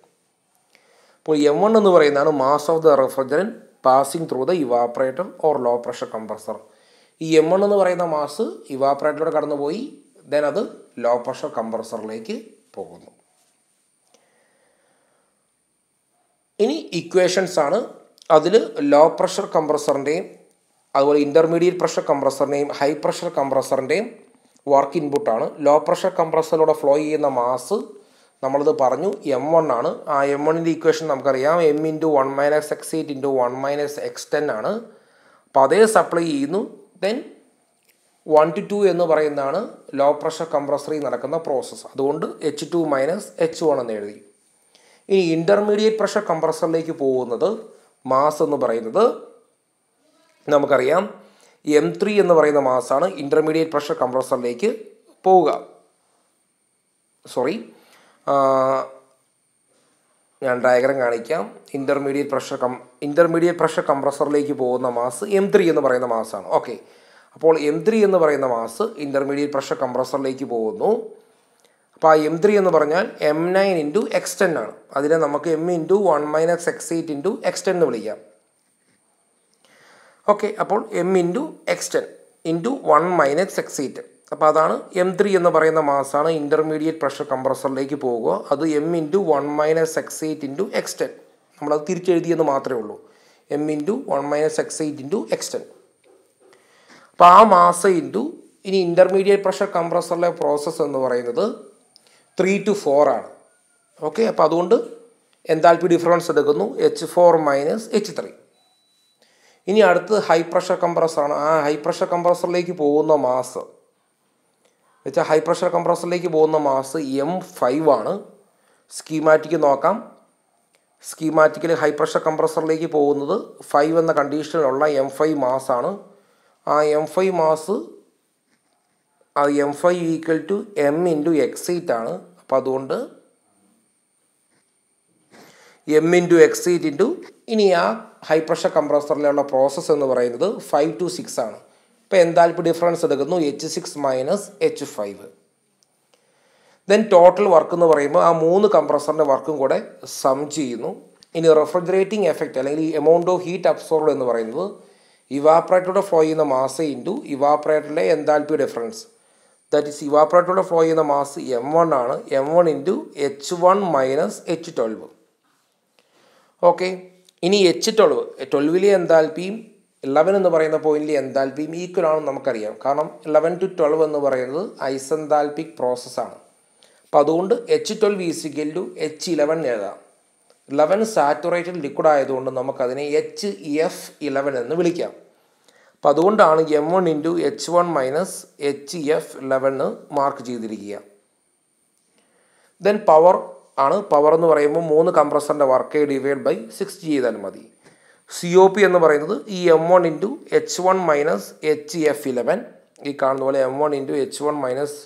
അപ്പോൾ M one എന്ന് പറയുന്നതാണ് mass of the refrigerant passing through the evaporator or low pressure compressor ഈ M one എന്ന് പറയുന്ന mass ഇവാപ്പറേറ്ററിലൂടെ കടന്നുപോയി then അത് low pressure കംപ്രസറിലേക്ക് പോകുന്നു. ഇനി ഇക്വേഷൻസ് ആണ്. അതിൽ ലോ പ്രഷർ കംപ്രസറിന്റെയും അതുപോലെ ഇന്റർമീഡിയറ്റ് പ്രഷർ കംപ്രസറിന്റെയും ഹൈ പ്രഷർ കംപ്രസറിന്റെയും വർക്ക് ഇൻപുട്ടാണ് ലോ പ്രഷർ കംപ്രസറിലൂടെ ഫ്ലോ ചെയ്യുന്ന മാസ് നമ്മളത് പറഞ്ഞു. എം വൺ ആണ്. ആ എം വണ്ണിന്റെ ഇക്വേഷൻ നമുക്കറിയാം. M into one minus X eight into one minus X ten ആണ്. അപ്പോൾ അതേ സപ്ലൈ ചെയ്യുന്നു. ദെൻ വൺ ടു ടു എന്ന് പറയുന്നതാണ് ലോ പ്രഷർ കംപ്രസറിൽ നടക്കുന്ന പ്രോസസ്സ് അതുകൊണ്ട് H two minus H one എന്ന് എഴുതി. ഇനി ഇന്റർമീഡിയറ്റ് പ്രഷർ കംപ്രസറിലേക്ക് പോകുന്നത് മാസ് എന്ന് പറയുന്നത് നമുക്കറിയാം. എം ത്രീ എന്ന് പറയുന്ന മാസാണ് ഇന്റർമീഡിയറ്റ് പ്രഷർ കംപ്രസറിലേക്ക് പോവുക. സോറി ഞാൻ ഡയഗ്രം കാണിക്കാം. Intermediate pressure come intermediate pressure കംപ്രസറിലേക്ക് പോകുന്ന മാസ് എം ത്രീ എന്ന് പറയുന്ന മാസാണ് ഓക്കെ അപ്പോൾ എം ത്രീ എന്ന് പറയുന്ന മാസ് ഇന്റർമീഡിയറ്റ് പ്രഷർ കംപ്രസറിലേക്ക് പോകുന്നു. അപ്പോൾ ആ എം ത്രീ എന്ന് പറഞ്ഞാൽ M nine into X ten ആണ്. അതിനെ നമുക്ക് M into one minus X eight into X ten എന്ന് വിളിക്കാം. ഓക്കെ അപ്പോൾ M into X ten into one minus X eight അപ്പോൾ അതാണ് എം ത്രീ എന്ന് പറയുന്ന മാസാണ് ഇന്റർമീഡിയറ്റ് പ്രഷർ കംപ്രസറിലേക്ക് പോകുക. അത് M into one minus X eight into X ten നമ്മളത് തിരിച്ചെഴുതിയെന്ന് മാത്രമേ ഉള്ളൂ. M into one minus X eight into X ten അപ്പോൾ ആ മാസ ഇന്റു ഇനി ഇന്റർമീഡിയറ്റ് പ്രഷർ കംപ്രസറിലെ പ്രോസസ്സ് എന്ന് പറയുന്നത് ത്രീ ടു ഫോർ ആണ്. ഓക്കെ അപ്പോൾ അതുകൊണ്ട് എന്താൽപി ഡിഫറൻസ് എടുക്കുന്നു. H four minus H three ഇനി അടുത്തത് ഹൈ പ്രഷർ കംപ്രസറാണ് ആ ഹൈ പ്രഷർ കംപ്രസറിലേക്ക് പോകുന്ന മാസ്. വെച്ചാൽ ഹൈ പ്രഷർ കംപ്രസറിലേക്ക് പോകുന്ന മാസ് എം ഫൈവ് ആണ്. സ്കീമാറ്റിക് നോക്കാം. സ്കീമാറ്റിക്കിൽ ഹൈ പ്രഷർ കംപ്രസറിലേക്ക് പോകുന്നത് ഫൈവ് എന്ന കണ്ടീഷനിലുള്ള എം ഫൈവ് മാസാണ് ആ എം ഫൈവ് മാസ് ആ M five equal to M into X eight ആണ്. അപ്പം അതുകൊണ്ട് എം ഇന്റു എക്സൈറ്റ് ഇന്റു ഇനി ആ ഹൈ പ്രഷർ കംപ്രസറിലുള്ള പ്രോസസ്സ് എന്ന് പറയുന്നത് ഫൈവ് ടു സിക്സ് ആണ്. ഇപ്പോൾ എന്താൽപ്പ് ഡിഫറൻസ് എടുക്കുന്നു. H six minus H five then total work എന്ന് പറയുമ്പോൾ ആ മൂന്ന് കംപ്രസറിന്റെ വർക്കും കൂടെ സം ചെയ്യുന്നു. ഇനി റെഫ്രിജറേറ്റിംഗ് എഫക്റ്റ് അല്ലെങ്കിൽ ഈ എമൗണ്ട് ഓഫ് ഹീറ്റ് അബ്സോർബ് എന്ന് പറയുന്നത് ഇവാപ്പറേറ്ററുടെ ഫ്ലോ ചെയ്യുന്ന മാസ് ഇന്റു ഇവാപ്രേറ്ററിലെ എന്താൽപ്പി ഡിഫറൻസ് ദാറ്റ് ഈസ് ഇവാപ്പറേറ്ററുടെ ഫ്ലോ ചെയ്യുന്ന മാസ് എം വൺ ആണ്. M one into H one minus H twelve okay ഇനി എച്ച് ട്വൽവ് ട്വൽവിലെ എന്താൽപ്പിയും ഇലവൻ എന്ന് പറയുന്ന പോയിന്റിൽ എന്താൽപ്പിയും ഈക്വൽ ആണെന്ന് നമുക്കറിയാം. കാരണം ഇലവൻ ടു ട്വൽവ് എന്ന് പറയുന്നത് ഐസെന്താൽപിക് പ്രോസസ്സാണ് അപ്പോൾ അതുകൊണ്ട് H twelve is equal to H eleven എഴുതാം. ഇലവൻ സാറ്റുറേറ്റഡ് ലിക്വിഡ് ആയതുകൊണ്ട് നമുക്കതിനെ എച്ച് എഫ് ഇലവൻ എന്ന് വിളിക്കാം. അപ്പോൾ അതുകൊണ്ടാണ് M one into H one minus H F eleven mark ചെയ്തിരിക്കുക. ദെൻ പവർ ആണ്. പവർ എന്ന് പറയുമ്പോൾ മൂന്ന് കംപ്രസറിന്റെ വർക്ക് ഡിവൈഡ് ബൈ സിക്സ് ചെയ്താൽ മതി. സി ഒ പി എന്ന് പറയുന്നത് ഈ M one into H one minus H F eleven ഈ കാണുന്ന പോലെ M one into H one minus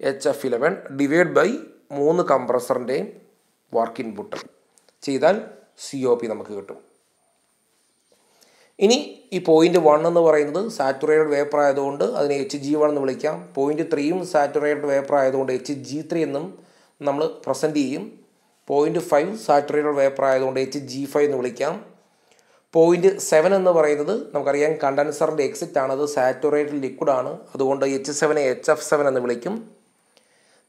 H F eleven divide by മൂന്ന് കംപ്രസറിന്റെയും വർക്ക് ഇൻപുട്ട് ചെയ്താൽ സി ഒ പി നമുക്ക് കിട്ടും. ഇനി ഈ പോയിന്റ് വൺ എന്ന് പറയുന്നത് സാറ്റുറേറ്റഡ് വേപ്പർ ആയതുകൊണ്ട് അതിനെ എച്ച് ജി വൺ എന്ന് വിളിക്കാം. പോയിന്റ് ത്രീയും സാറ്റുറേറ്റഡ് വേപ്പർ ആയതുകൊണ്ട് എച്ച് ജി ത്രീ എന്നും നമ്മൾ പ്രസന്റ് ചെയ്യും. പോയിന്റ് ഫൈവ് സാറ്റുറേറ്റഡ് വേപ്പർ ആയതുകൊണ്ട് എച്ച് ജി ഫൈവ് എന്ന് വിളിക്കാം. പോയിന്റ് സെവൻ എന്ന് പറയുന്നത് നമുക്കറിയാം കണ്ടൻസറിന്റെ എക്സിറ്റ് ആണ് അത് സാറ്റുറേറ്റഡ് ലിക്വിഡ് ആണ്. അതുകൊണ്ട് എച്ച് സെവനെ എച്ച് എഫ് സെവൻ എന്ന് വിളിക്കും.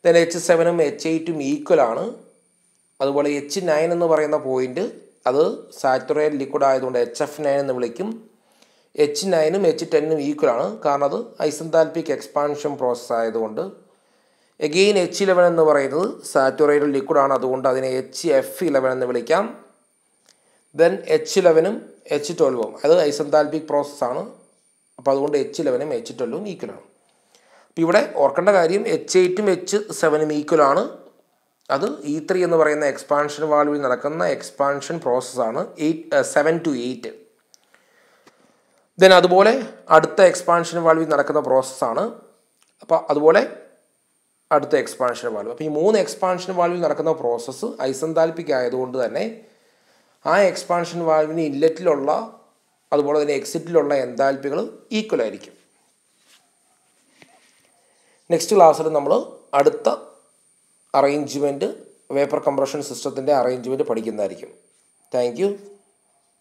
ദെൻ എച്ച് സെവനും എച്ച് എയ്റ്റും ഈക്വൽ ആണ്. അതുപോലെ എച്ച് നയൻ എന്ന് പറയുന്ന പോയിന്റ് അത് സാറ്റുറേറ്റഡ് ലിക്വിഡ് ആയതുകൊണ്ട് എച്ച് എഫ് നയൻ എന്ന് വിളിക്കും. എച്ച് നയനും എച്ച് ടെന്നും ഈക്വൽ ആണ്. കാരണം അത് ഐസന്താൽപിക് എക്സ്പാൻഷൻ പ്രോസസ്സ് ആയതുകൊണ്ട്. എഗെയിൻ എച്ച് ഇലവൻ എന്ന് പറയുന്നത് സാറ്റുറേറ്റഡ് ലിക്വിഡ് ആണ്. അതുകൊണ്ട് അതിനെ എച്ച് എഫ് ഇലവൻ എന്ന് വിളിക്കാം. ദെൻ എച്ച് ഇലവനും എച്ച് ട്വൽവും അത് ഐസന്താൽപിക് പ്രോസസ്സാണ് അപ്പോൾ അതുകൊണ്ട് എച്ച് ഇലവനും എച്ച് ട്വൽവും ഈക്വലാണ് അപ്പോൾ ഇവിടെ ഓർക്കേണ്ട കാര്യം എച്ച് എയ്റ്റും എച്ച് സെവനും ഈക്വലാണ് അത് ഇ ത്രീ എന്ന് പറയുന്ന എക്സ്പാൻഷൻ വാൾവിൽ നടക്കുന്ന എക്സ്പാൻഷൻ പ്രോസസ്സാണ് eight seven to eight then അതുപോലെ അടുത്ത എക്സ്പാൻഷൻ വാൾവിൽ നടക്കുന്ന പ്രോസസ്സാണ് അപ്പോൾ അതുപോലെ അടുത്ത എക്സ്പാൻഷൻ വാൾവ് അപ്പോൾ ഈ മൂന്ന് എക്സ്പാൻഷൻ വാൾവിൽ നടക്കുന്ന പ്രോസസ്സ് ഐസന്താൽപിക് ആയതുകൊണ്ട് തന്നെ ആ എക്സ്പാൻഷൻ വാൽവിന് ഇല്ലറ്റിലുള്ള അതുപോലെ തന്നെ എക്സിറ്റിലുള്ള എന്താൽപ്പികൾ ഈക്വൽ ആയിരിക്കും. നെക്സ്റ്റ് ക്ലാസ്സിൽ നമ്മൾ അടുത്ത അറേഞ്ച്മെന്റ് വേപ്പർ കംപ്രഷൻ സിസ്റ്റത്തിന്റെ അറേഞ്ച്മെന്റ് പഠിക്കുന്നതായിരിക്കും. താങ്ക്